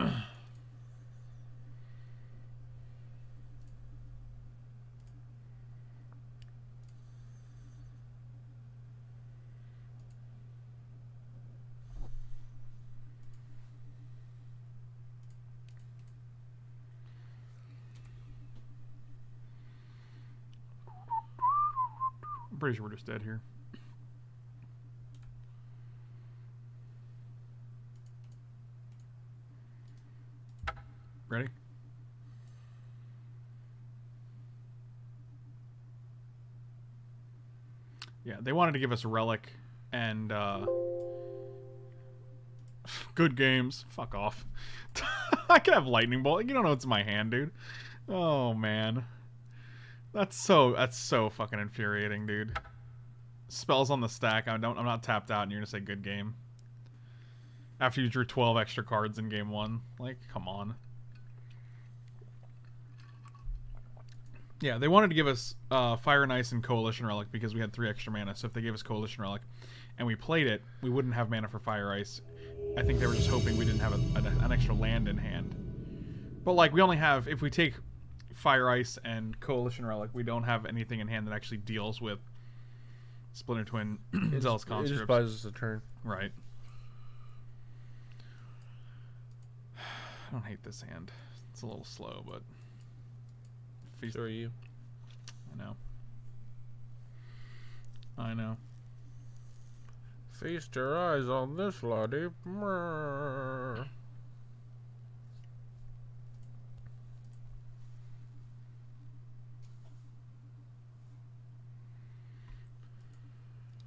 I'm pretty sure we're just dead here. Ready? Yeah, they wanted to give us a relic and uh good games. Fuck off. I could have lightning bolt. You don't know it's in my hand, dude. Oh man. That's so that's so fucking infuriating, dude. Spells on the stack. I don't I'm not tapped out and you're gonna say good game. After you drew twelve extra cards in game one. Like, come on. Yeah, they wanted to give us uh, Fire and Ice and Coalition Relic because we had three extra mana. So if they gave us Coalition Relic and we played it, we wouldn't have mana for Fire Ice. I think they were just hoping we didn't have a, an extra land in hand. But like, we only have if we take Fire Ice and Coalition Relic, we don't have anything in hand that actually deals with Splinter Twin Zealous It just buys us a turn. Right. I don't hate this hand. It's a little slow, but feast. So are you. I know. I know. Feast your eyes on this, laddie.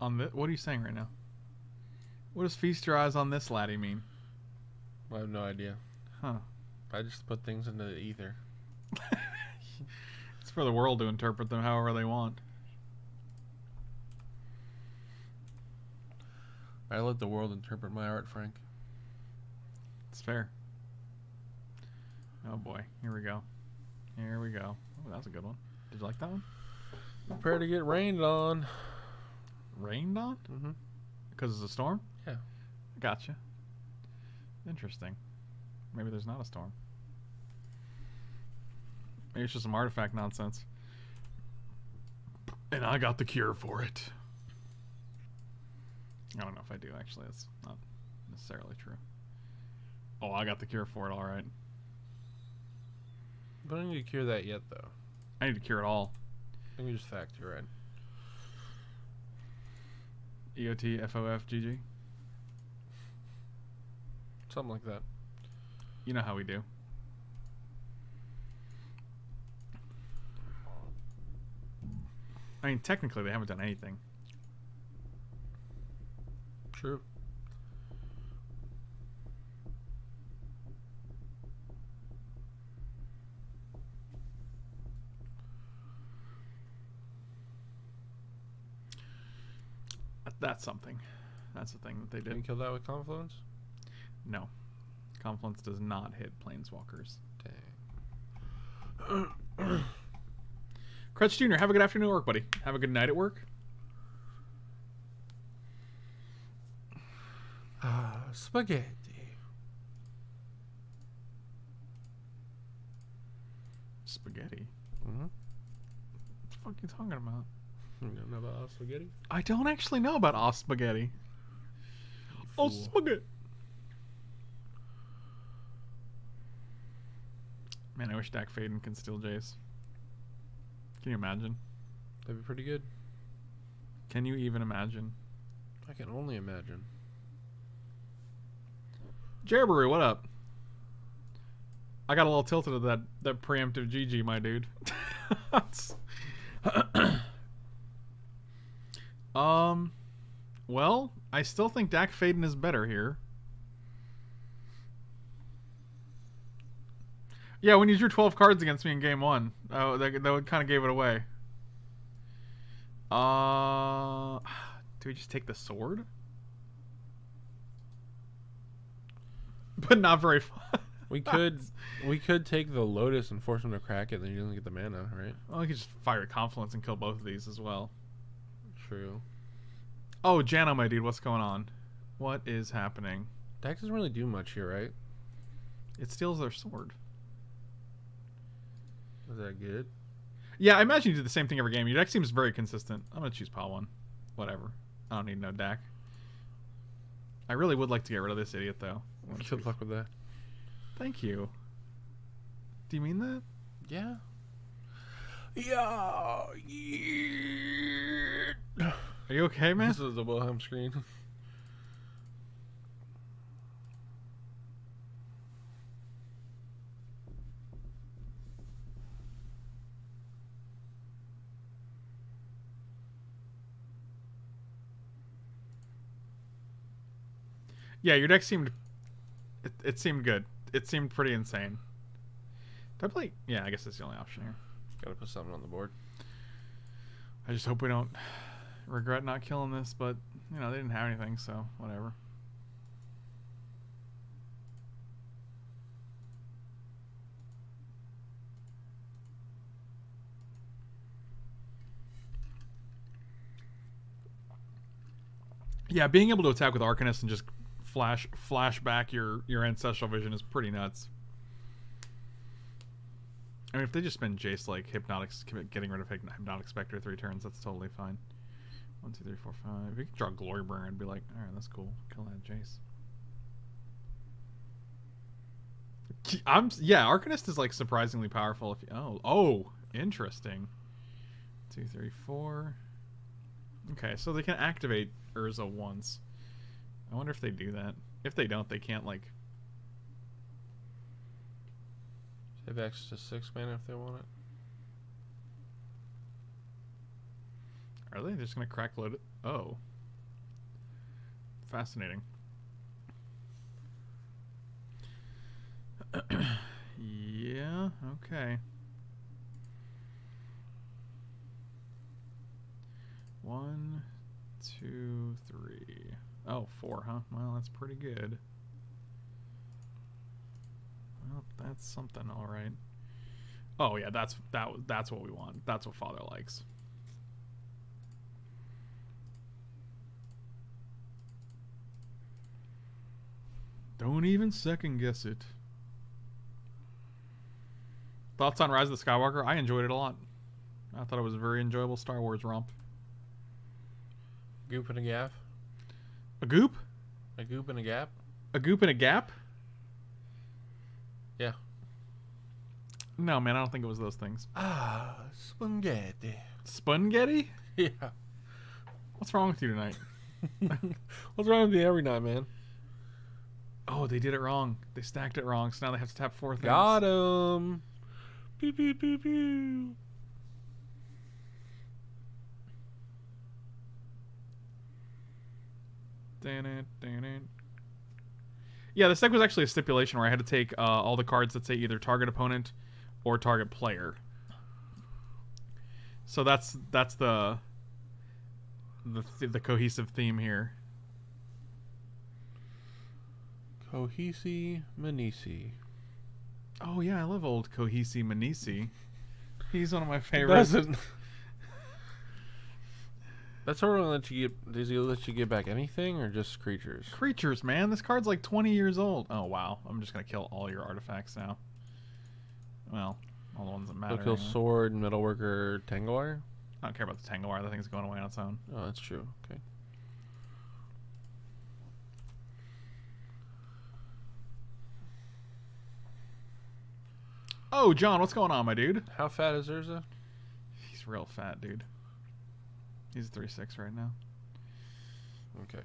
On the, what are you saying right now? What does feast your eyes on this laddie mean? I have no idea. Huh? I just put things into the ether. It's for the world to interpret them however they want. I let the world interpret my art, Frank. It's fair. Oh boy, here we go. Here we go. Oh, that was a good one. Did you like that one? Prepare to get rained on. Rained on? Mm-hmm. Because it's a storm? Yeah. Gotcha. Interesting. Maybe there's not a storm. Maybe it's just some artifact nonsense. And I got the cure for it. I don't know if I do, actually. That's not necessarily true. Oh, I got the cure for it, alright. But I don't need to cure that yet, though. I need to cure it all. I think just fact, you're right. EOT, FOF, GG. Something like that. You know how we do. I mean, technically, they haven't done anything. True. That's something. That's the thing that they Did you kill that with Confluence? No. Confluence does not hit Planeswalkers. Dang. Crutch Jr., have a good afternoon at work, buddy. Have a good night at work. Ah, spaghetti. Spaghetti. Mm-hmm. What the fuck are you talking about? You don't know about spaghetti? I don't actually know about off spaghetti. Oh, I'll smug. Man, I wish Dack Fayden can steal Jace. Can you imagine? That'd be pretty good. Can you even imagine? I can only imagine. Jerbery, what up? I got a little tilted at that that preemptive GG, my dude. um, well, I still think Dack Fayden is better here. Yeah, when you drew 12 cards against me in game one, uh, that, that kind of gave it away. Uh, do we just take the sword? But not very fun. We could we could take the Lotus and force him to crack it, then he doesn't get the mana, right? Well, we could just fire Confluence and kill both of these as well. True. Oh, Jano, my dude, what's going on? What is happening? Dack's doesn't really do much here, right? It steals their sword. Is that good? Yeah, I imagine you do the same thing every game. Your deck seems very consistent. I'm gonna choose Pile One. Whatever. I don't need no deck. I really would like to get rid of this idiot though. Good luck with that. Thank you. Do you mean that? Yeah. Yeah. yeah. Are you okay, man? This is the Wilhelm screen. Yeah, your deck seemed. It, it seemed good. It seemed pretty insane. Did I play? Yeah, I guess that's the only option here. Gotta put something on the board. I just hope we don't regret not killing this, but you know they didn't have anything, so whatever. Yeah, being able to attack with Arcanist and just flash flash back your your ancestral vision is pretty nuts. I mean, if they just spend Jace like hypnotic, getting rid of hypnotic specter three turns, that's totally fine. One, two, three, four, five. You could draw Glorybringer and be like, all right, that's cool. Kill that Jace. I'm yeah. Arcanist is like surprisingly powerful. If you, oh oh interesting. Two, three, four. Okay, so they can activate Urza once. I wonder if they do that. If they don't, they can't like. They have access to six mana if they want it. Are they just gonna crack load it? Oh. Fascinating. yeah, okay. One, two, three. Oh, four, huh? Well, that's pretty good. Well, that's something, all right. Oh yeah, that's that. Was that's what we want. That's what Father likes. Don't even second guess it. Thoughts on Rise of the Skywalker? I enjoyed it a lot. I thought it was a very enjoyable Star Wars romp. Goop and a gaff. A goop? A goop and a gap? A goop and a gap? Yeah. No, man, I don't think it was those things. Ah, spaghetti. Spaghetti? Yeah. What's wrong with you tonight? What's wrong with you every night, man? Oh, they did it wrong. They stacked it wrong, so now they have to tap four things. Got him. Pew pew pew pew. Yeah, this deck was actually a stipulation where I had to take uh, all the cards that say either target opponent or target player. So that's that's the the the cohesive theme here. Kohisi Manisi. Oh yeah, I love old Kohisi Manisi. He's one of my favorites. That's sort of let you get. Does he let you get back anything or just creatures? Creatures, man. This card's like 20 years old. Oh wow, I'm just gonna kill all your artifacts now. Well, all the ones that matter. He'll kill anyway. sword, metalworker, Tanglewire. I don't care about the Tanglewire. That thing's going away on its own. Oh, that's true. Okay. Oh, John, what's going on, my dude? How fat is Urza? He's real fat, dude. He's three six right now. Okay.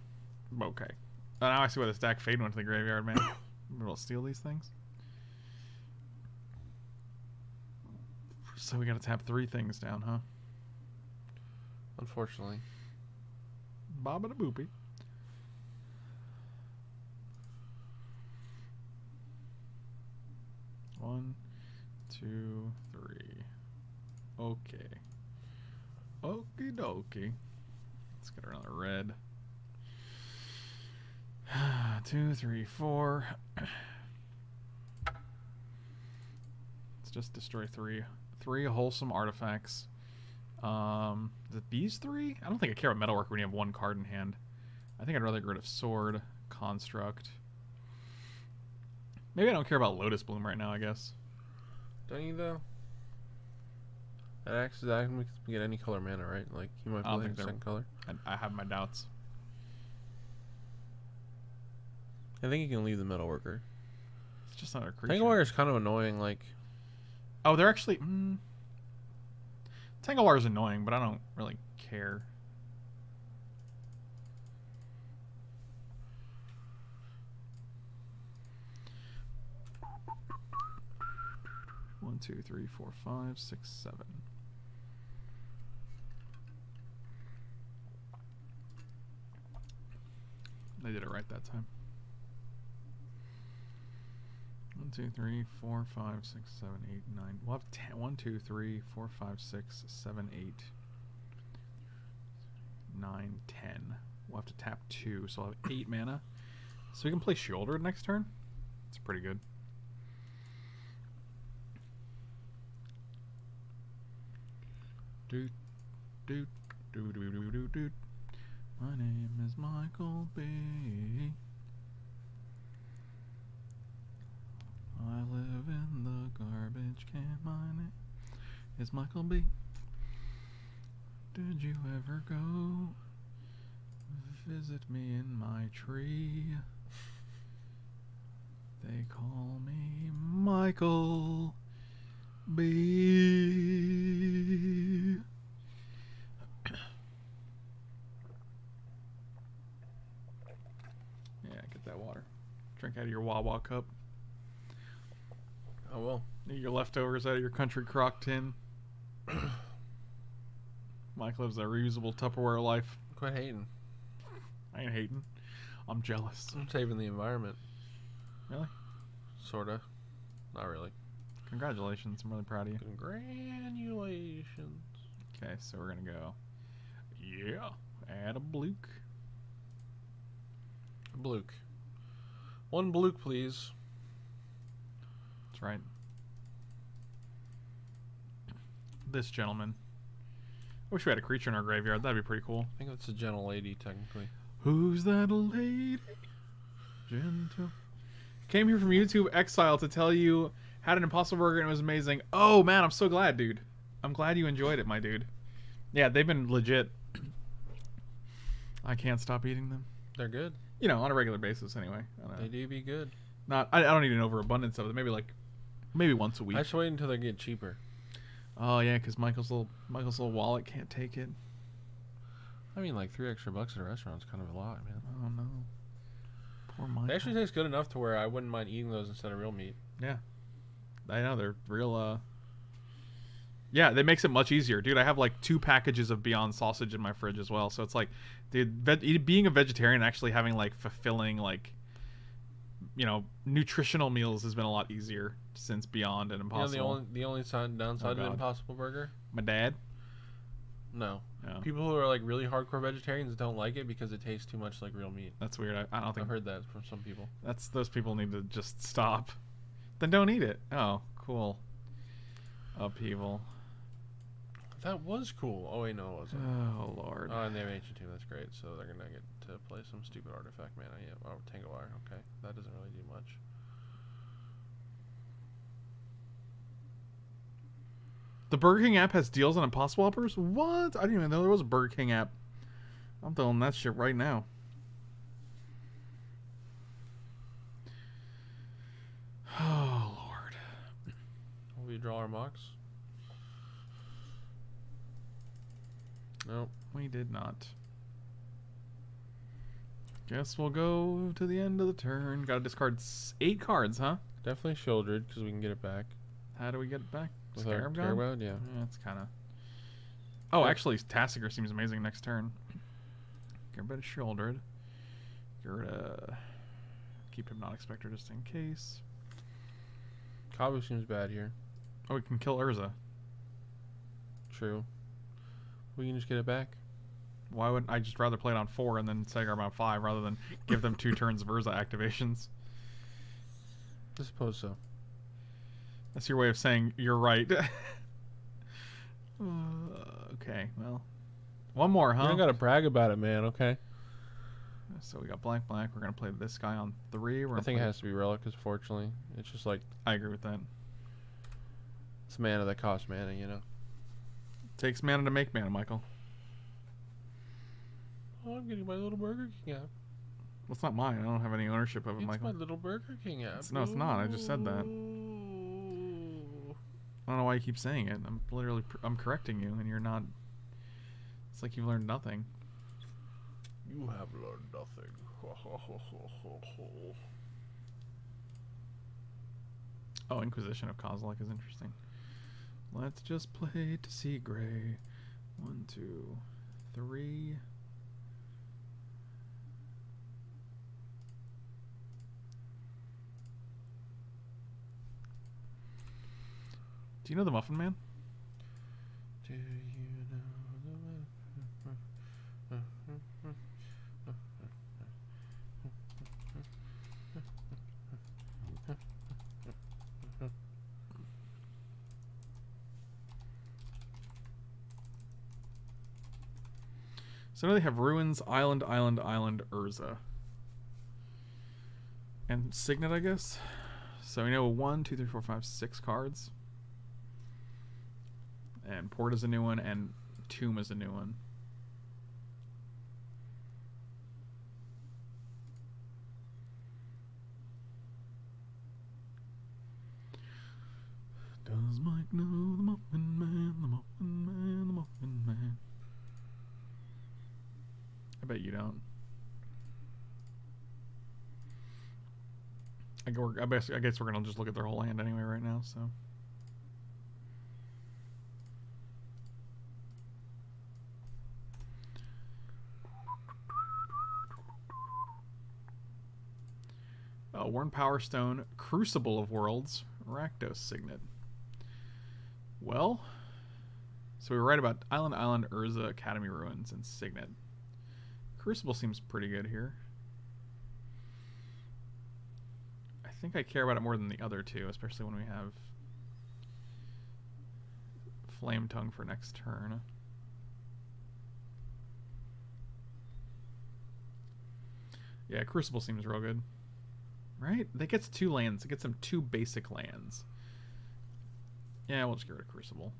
Okay. Uh, now I see why the stack fade went to the graveyard, man. we'll steal these things. So we gotta tap three things down, huh? Unfortunately. Bob and a boopy. One, two, three. Okay. Okie dokie. Let's get another red. two, three, four. Let's just destroy three. Three wholesome artifacts. Um, is it these three? I don't think I care about metalwork when you have one card in hand. I think I'd rather get rid of sword, construct. Maybe I don't care about Lotus Bloom right now, I guess. Don't you though? That actually that can get any color mana, right? Like you might play a second color. I, I have my doubts. I think you can leave the metal worker. It's just not a creature. Tanglewire is kind of annoying. Like Oh, they're actually. Mm, Tanglewire is annoying, but I don't really care. One, two, three, four, five, six, seven. They did it right that time. One, two, three, four, five, six, seven, eight, nine. We'll have ten. One, two, three, four, five, six, seven, eight, nine, ten. We'll have to tap two, so I'll have eight mana. So we can play Shoulder next turn. It's pretty good. My name is Michael B. I live in the garbage can. My name is Michael B. Did you ever go visit me in my tree? They call me Michael B. yeah, get that water. Drink out of your Wawa cup. oh well. Eat your leftovers out of your country crock tin. Mike lives a reusable Tupperware life. Quit hating. I ain't hating. I'm jealous. I'm saving the environment. Really? Sorta. Not really. Congratulations. I'm really proud of you. Congratulations. Okay, so we're gonna go. Yeah. Add a Bluke. Bluke. One Bluke, please. That's right. This gentleman. I wish we had a creature in our graveyard. That'd be pretty cool. I think that's a gentle lady, technically. Who's that lady? Gentle. Came here from YouTube Exile to tell you had an Impossible Burger and it was amazing. Oh man, I'm so glad, dude. I'm glad you enjoyed it, my dude. Yeah, they've been legit. I can't stop eating them. They're good. You know, on a regular basis, anyway. I don't. They do be good. Not, I, I don't need an overabundance of them. Maybe like, maybe once a week. I should wait until they get cheaper. Oh yeah, because Michael's little Michael's little wallet can't take it. I mean, like three extra bucks at a restaurant is kind of a lot, man. Oh no. Poor Michael. They actually taste good enough to where I wouldn't mind eating those instead of real meat. Yeah. I know they're real uh Yeah, that makes it much easier. Dude, I have like two packages of Beyond sausage in my fridge as well. So it's like dude, eat- being a vegetarian actually having like fulfilling like you know, nutritional meals has been a lot easier since Beyond and You know Impossible. the only the only side, downside of God. Impossible Burger? My dad. No. No. People who are like really hardcore vegetarians don't like it because it tastes too much like real meat. That's weird. I, I don't think I've heard that from some people. that's those people need to just stop. Then don't eat it. Oh, cool. Upheaval. That was cool. Oh wait, no, it wasn't. Oh lord. Oh, and they have an ancient team. That's great. So they're gonna get to play some stupid artifact mana. Yeah, oh, Tanglewire. Okay, that doesn't really do much. The Burger King app has deals on Impossible Whoppers? What? I didn't even know there was a Burger King app. I'm telling that shit right now. Oh, Lord. We draw our Mox. Nope. We did not. Guess we'll go to the end of the turn. Gotta discard eight cards, huh? Definitely Sheoldred, because we can get it back. How do we get it back? With Scarab Scarab yeah. Yeah, it's kind of... Oh, yeah. actually, Tasigur seems amazing next turn. Get rid of Sheoldred. Get rid of... Keep Hypnotic Specter just in case. Kavu seems bad here. Oh, we can kill Urza. True. We can just get it back. Why would I just rather play it on four and then Sagaram on five rather than give them two turns of Urza activations? I suppose so. That's your way of saying you're right. uh, okay, well. One more, huh? You gotta brag about it, man, okay? So we got black, black. We're gonna play this guy on 3 We're I think it has to be relic, because fortunately, it's just like I agree with that. It's mana that costs mana, you know. Takes mana to make mana, Michael. Oh, I'm getting my little Burger King app. Well, it's not mine. I don't have any ownership of it, it's Michael. It's my little Burger King app. It's, no, it's not. I just said that. I don't know why you keep saying it. I'm literally, I'm correcting you, and you're not. It's like you've learned nothing. You have learned nothing. oh, Inquisition of Kozilek is interesting. Let's just play to see gray. One, two, three. Do you know the Muffin Man? Do you know the So now they have Ruins, Island, Island, Island, Urza. And Signet, I guess? So we know one, two, three, four, five, six cards and Port is a new one, and Tomb is a new one. Does Mike know the Muffin Man, the Muffin Man, the Muffin Man? I bet you don't. I guess, I guess we're gonna just look at their whole hand anyway right now, so. Uh, Worn Power Stone, Crucible of Worlds, Rakdos Signet. Well, so we were right about Island Island, Urza, Academy Ruins, and Signet. Crucible seems pretty good here. I think I care about it more than the other two, especially when we have Flametongue for next turn. Yeah, Crucible seems real good. Right? That gets two lands. It gets them two basic lands. Yeah, we'll just get rid of Crucible.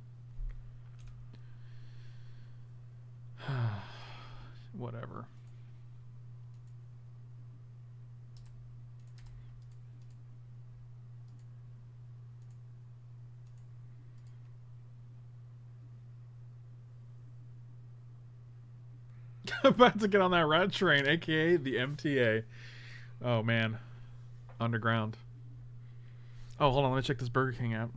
Whatever. About to get on that rat train, aka the MTA. Oh man. Underground. Oh, hold on. Let me check this Burger King app.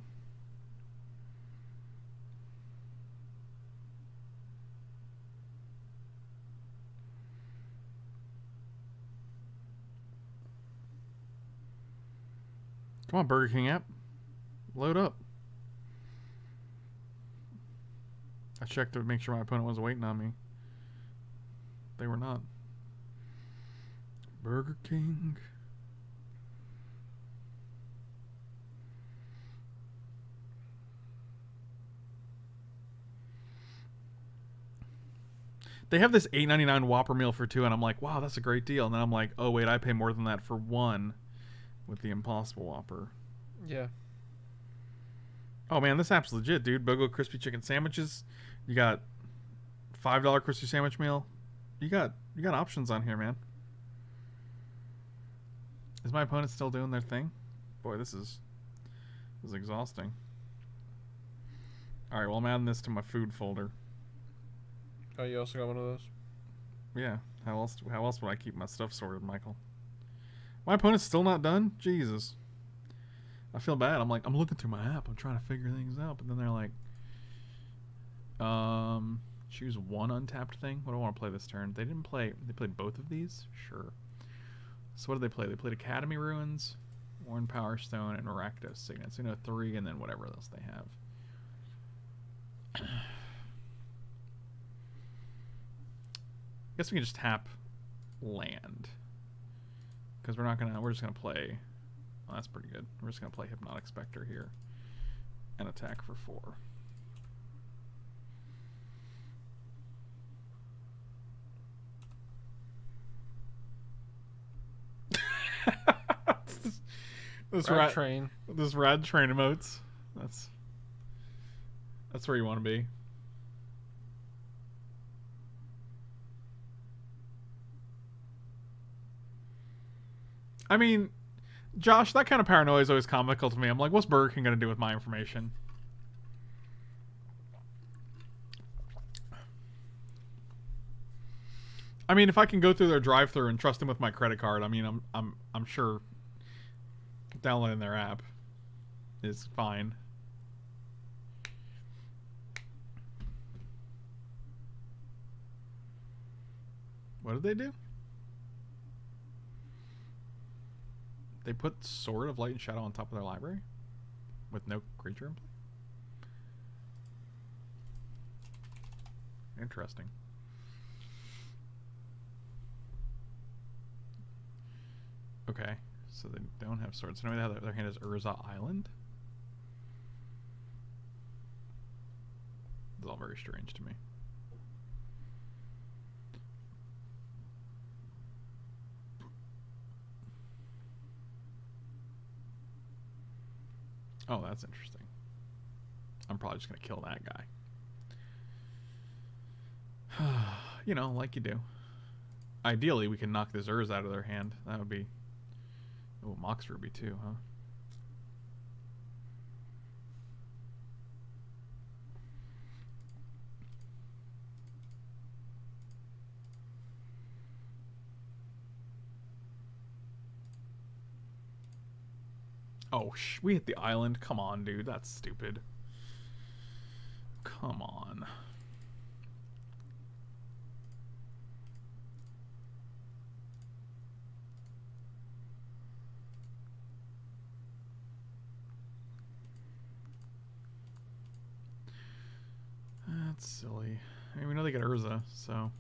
Come on, Burger King app. Load up. I checked to make sure my opponent wasn't waiting on me. They were not. Burger King. they have this eight ninety nine Whopper meal for two, and I'm like, wow, that's a great deal. And then I'm like, oh wait, I pay more than that for one with the Impossible Whopper. Yeah. Oh man, this app's legit, dude. Bogo crispy chicken sandwiches. You got five dollar crispy sandwich meal. You got you got options on here, man. Is my opponent still doing their thing? Boy, this is this is exhausting. All right, well I'm adding this to my food folder. Oh, you also got one of those? Yeah. How else? How else would I keep my stuff sorted, Michael? My opponent's still not done. Jesus. I feel bad. I'm like, I'm looking through my app. I'm trying to figure things out, but then they're like, um, choose one untapped thing. What do I want to play this turn? They didn't play. They played both of these. Sure. So what did they play? They played Academy Ruins, Worn Power Stone, and Rakdos Signet. So you know three, and then whatever else they have. I guess we can just tap land because we're not gonna. We're just gonna play. Well, that's pretty good. We're just gonna play Hypnotic Specter here and attack for four. this, this Rad rad train. This rad train emotes. That's that's where you want to be. I mean, Josh, that kind of paranoia is always comical to me. I'm like, what's Burger King going to do with my information? I mean, if I can go through their drive-through and trust them with my credit card, I mean, I'm I'm I'm sure downloading their app is fine. What did they do? They put Sword of Light and Shadow on top of their library? With no creature in play? Interesting. Okay, so they don't have swords. So now they have their hand is Urza Island? It's all very strange to me. Oh, that's interesting. I'm probably just going to kill that guy. you know, like you do. Ideally, we can knock the Zers out of their hand. That would be... Oh, Mox Ruby too, huh? Oh, sh we hit the island. Come on, dude. That's stupid. Come on. That's silly. I mean, we know they get Urza, so...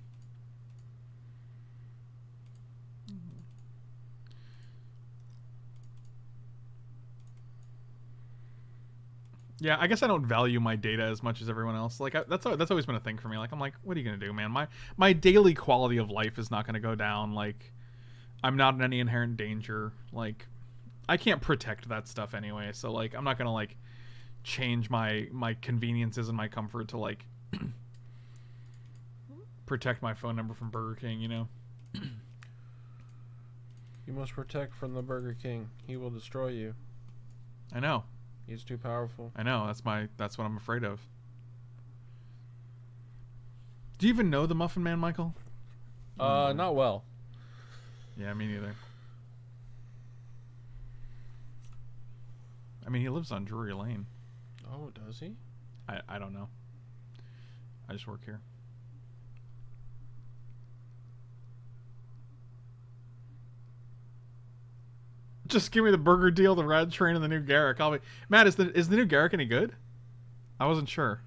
Yeah, I guess I don't value my data as much as everyone else. Like I, that's that's always been a thing for me. Like I'm like, what are you gonna do, man? My my daily quality of life is not gonna go down. Like I'm not in any inherent danger. Like I can't protect that stuff anyway. So like I'm not gonna like change my my conveniences and my comfort to like protect my phone number from Burger King. You know. You must protect from the Burger King. He will destroy you. I know. He's too powerful. I know. That's my. That's what I'm afraid of. Do you even know the Muffin Man, Michael? Uh, not well. Yeah, me neither. I mean, he lives on Drury Lane. Oh, does he? I I don't know. I just work here. Just give me the burger deal, the red train, and the new Garruk. I'll be Matt. Is the is the new Garruk any good? I wasn't sure.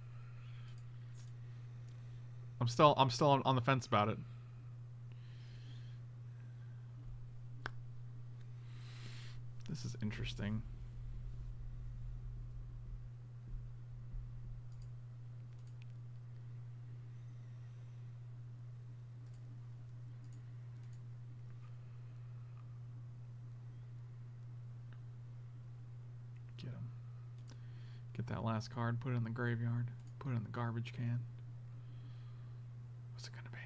I'm still I'm still on, on the fence about it. This is interesting. Get him. Get that last card, put it in the graveyard, put it in the garbage can. What's it gonna be?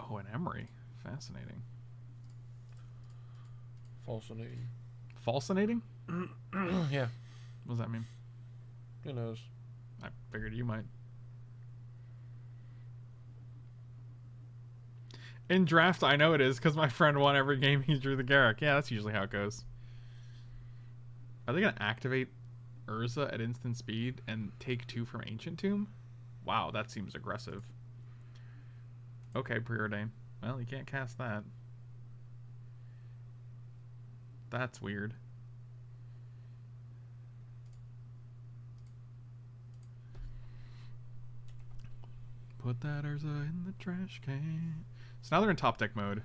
Oh, an Emry. Fascinating. Falsinating. Falsinating? yeah. What does that mean? Who knows? I figured you might. In draft, I know it is because my friend won every game he drew the Garruk. Yeah, that's usually how it goes. Are they gonna activate Urza at instant speed and take two from Ancient Tomb? Wow, that seems aggressive. Okay, Preordain. Well, you can't cast that. That's weird. Put that Urza in the trash can. So now they're in top deck mode.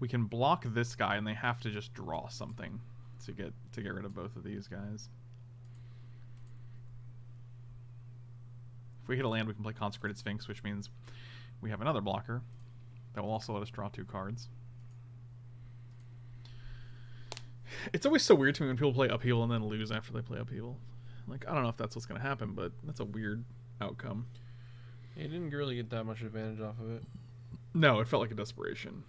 We can block this guy and they have to just draw something to get to get rid of both of these guys. If we hit a land, we can play Consecrated Sphinx, which means we have another blocker that will also let us draw two cards. It's always so weird to me when people play upheaval and then lose after they play upheaval. Like, I don't know if that's what's going to happen, but that's a weird outcome. He didn't really get that much advantage off of it. No, it felt like a desperation.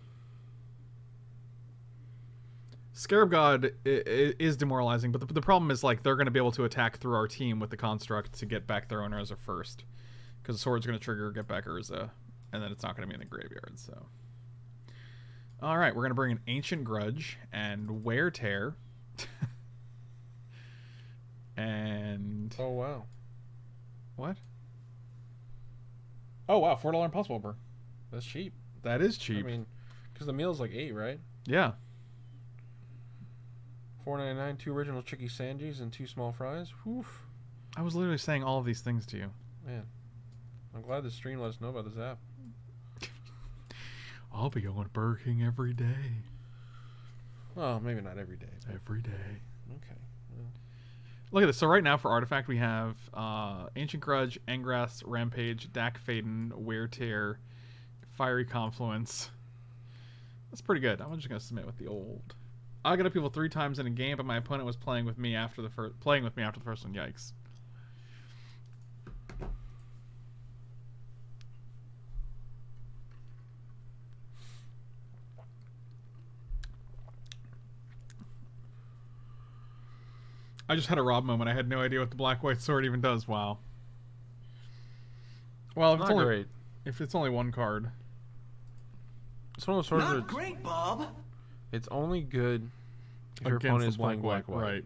Scarab God is demoralizing, but the, the problem is like they're going to be able to attack through our team with the construct to get back their own Urza first, because the sword's going to trigger get back Urza, and then it's not going to be in the graveyard. So, all right, we're going to bring an Ancient Grudge and Wear Tear, and oh wow, what? Oh wow, four dollar impossible burr. That's cheap. That is cheap. I mean, because the meal's like eight, right? Yeah. Four ninety nine, two original chicky sanjis and two small fries. Woof. I was literally saying all of these things to you. Man, I'm glad the stream let us know about this app. I'll be going to Burger King every day. Well, maybe not every day. Every day. Okay. Look at this. So right now for artifact we have uh, Ancient Grudge, Engrass, Rampage, Dack Fayden, Wear Tear, Fiery Confluence. That's pretty good. I'm just gonna submit with the old. I got up people three times in a game, but my opponent was playing with me after the first playing with me after the first one. Yikes. I just had a Rob moment. I had no idea what the black white sword even does. Wow. Well, if it's, Not only great. if it's only one card, It's one of those swords where Not great, Bob. It's only good if your against opponent is playing black white, right?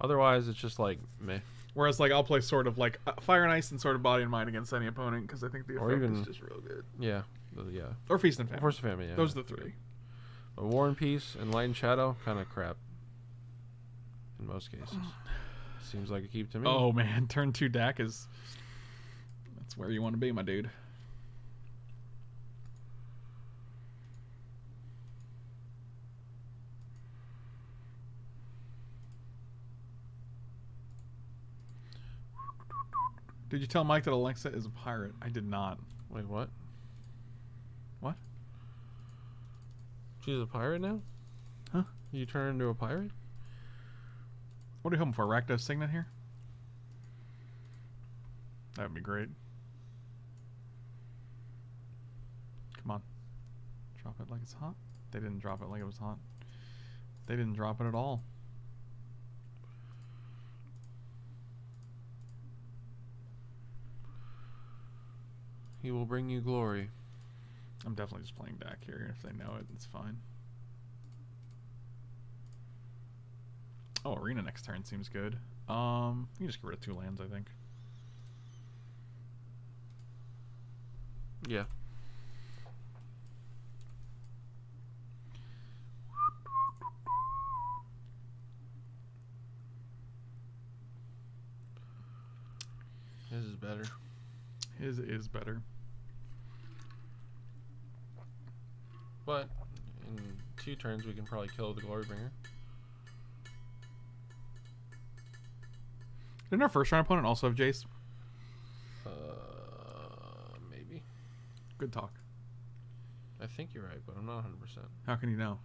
Otherwise, it's just like meh. Whereas like I'll play sort of like uh, Fire and Ice and sort of Body and Mind against any opponent because I think the effect even- is just real good. Yeah, yeah. Or Feast and Famine. Force of Famine. Yeah. Those are the three. But War and Peace and Light and Shadow, kind of crap. In most cases, seems like a keep to me. Oh man, turn two Dack is that's where you want to be, my dude. Did you tell Mike that Alexa is a pirate? I did not. Wait, what? What? She's a pirate now? Huh? You turn into a pirate? What are you hoping for? Rakdos Signet here? That would be great. Come on. Drop it like it's hot. They didn't drop it like it was hot. They didn't drop it at all. He will bring you glory. I'm definitely just playing back here. If they know it, it's fine. Oh, arena next turn seems good. Um, you can just get rid of two lands, I think. Yeah. This is better. His is better. But in two turns, we can probably kill the Glorybringer. Didn't our first round opponent also have Jace? Uh, maybe. Good talk. I think you're right, but I'm not 100%. How can you know?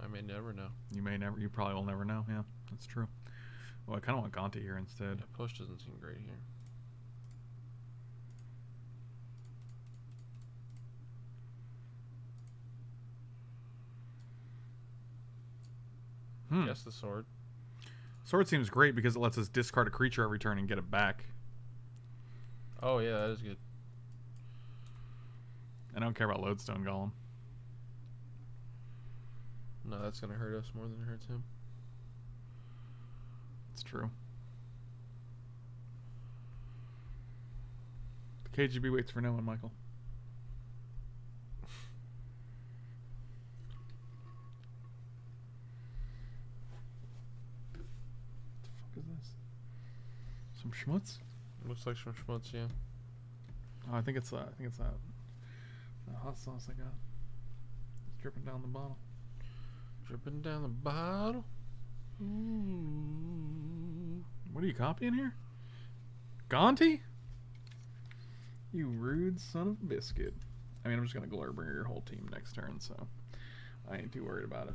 I may never know. You may never. You probably will never know. Yeah, that's true. Well, I kind of want Gonti here instead. Yeah, push doesn't seem great here. Hmm. Yes, the sword. Sword seems great because it lets us discard a creature every turn and get it back. Oh yeah, that is good. I don't care about Lodestone Golem. No, that's gonna hurt us more than it hurts him. It's true. The KGB waits for no one, Michael. What the fuck is this? Some schmutz? Looks like some schmutz, yeah. Oh, I think it's uh, I think it's that uh, hot sauce I got. It's dripping down the bottle. Dripping down the bottle. Ooh. What are you copying here? Gonti? You rude son of a biscuit. I mean, I'm just gonna Glorybringer your whole team next turn, so I ain't too worried about it.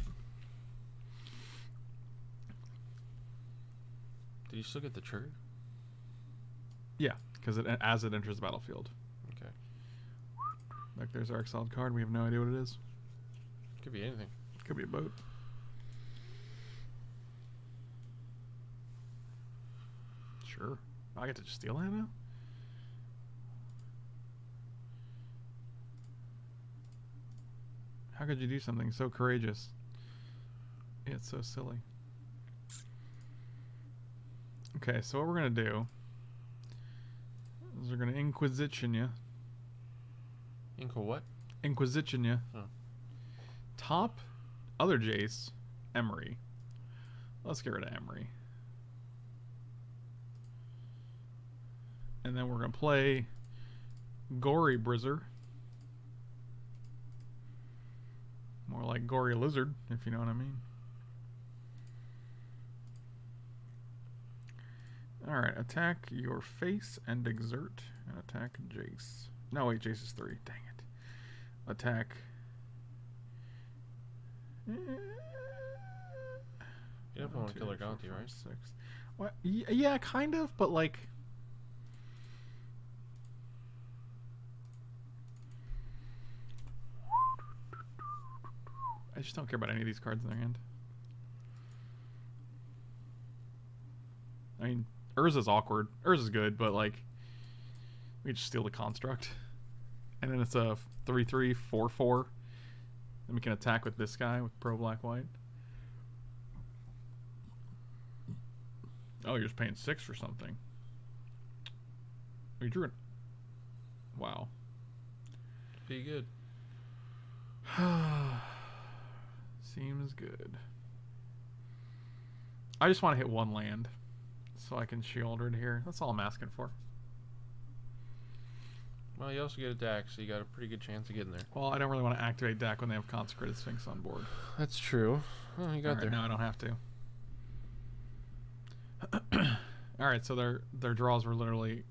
Did you still get the trigger? Yeah, because it as it enters the battlefield. Okay. Like, there's our exiled card. We have no idea what it is. Could be anything. Could be a boat. Sure. I get to just steal that now? How could you do something so courageous? It's so silly. Okay, so what we're gonna do we're gonna Inquisition you. Inco what? Inquisition you. Oh. Top other Jace, Emry. Let's get rid of Emry. And then we're going to play Gory Brizzer. More like Gory Lizard, if you know what I mean. Alright, attack your face and exert. And attack Jace. No, wait, Jace is three. Dang it. Attack. You don't One, want to kill three, four, right? Six. What? Yeah, kind of, but like. I just don't care about any of these cards in their hand. I mean, Urza's awkward. Urza's good, but like, we just steal the construct, and then it's a three-three, four-four. Then we can attack with this guy with pro black white. Oh, you're just paying six for something. Oh, you drew it. Wow. Be good. Seems good. I just want to hit one land. So I can shield it here. That's all I'm asking for. Well, you also get a Dax, so you got a pretty good chance of getting there. Well, I don't really want to activate deck when they have Consecrated Sphinx on board. That's true. Oh, you got Alright, there. No, I don't have to. Alright, so their their draws were literally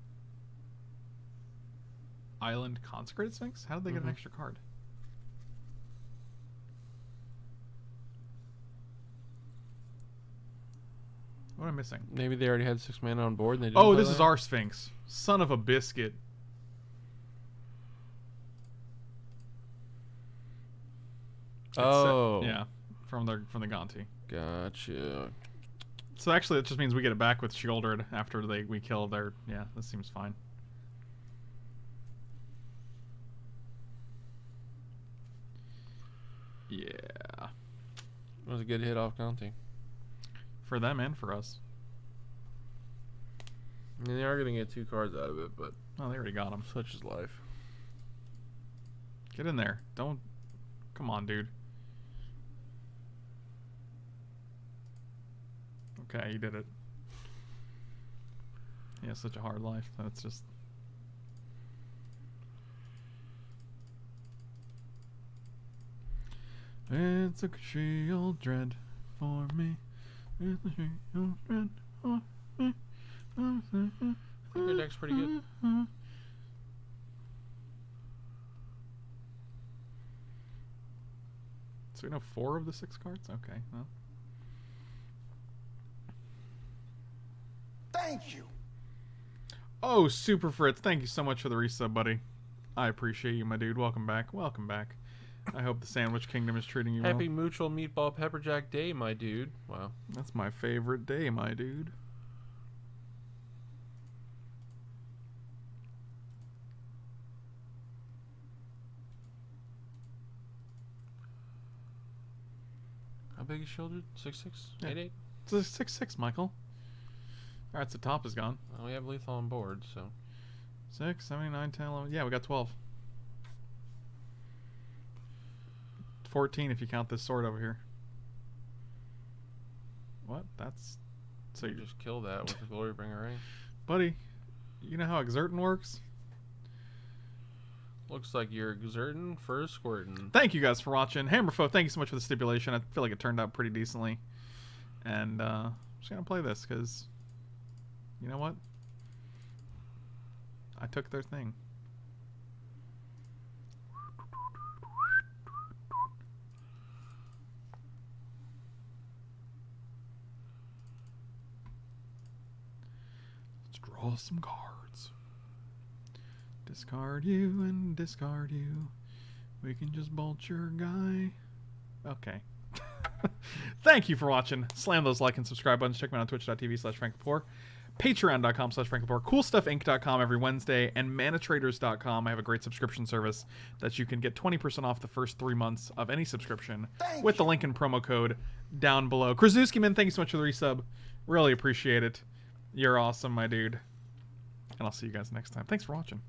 Island Consecrated Sphinx? How did they get Mhm. an extra card? What am I missing? Maybe they already had six mana on board. And they didn't Oh, this is our Sphinx. Son of a biscuit. Oh, yeah, from the from the Gonti. Gotcha. So actually, it just means we get it back with Sheoldred after they we kill their. Yeah, this seems fine. Yeah, It was a good hit off Gonti. For them and for us. I mean, they are going to get two cards out of it, but Oh, they already got them. such is life. Get in there. Don't. Come on, dude. Okay, you did it. Yeah, such a hard life. That's just. It's a Sheoldred for me. I think their deck's pretty good. So we know four of the six cards? Okay, well. Thank you. Oh, Super Fritz, thank you so much for the resub, buddy. I appreciate you, my dude. Welcome back. Welcome back. I hope the Sandwich Kingdom is treating you Happy well. Mutual Meatball Pepperjack Day, my dude. Wow. That's my favorite day, my dude. How big is Sheoldred? Six six? Yeah. Eight eight? It's a six six, Michael. All right, so top is gone. Well, we have lethal on board, so Six, seven, nine, ten, eleven. Yeah, we got twelve. Fourteen if you count this sword over here. What? That's so you just kill that with the Glorybringer ring. buddy. You know how exerting works. Looks like you're exerting for squirting. Thank you guys for watching. HammerFoe, thank you so much for the stipulation. I feel like it turned out pretty decently. And uh I'm just gonna play this because you know what? I took their thing. Let's draw some cards. Discard you and discard you. We can just bolt your guy. Okay. Thank you for watching. Slam those like and subscribe buttons. Check me out on twitch.tv slash franklepore. Patreon.com slash franklepore. CoolStuffInc.com every Wednesday. And manatraders.com. I have a great subscription service that you can get 20% off the first three months of any subscription Thank with the link and promo code down below. Krasuski, man, thank you so much for the resub. Really appreciate it. You're awesome, my dude. And I'll see you guys next time. Thanks for watching.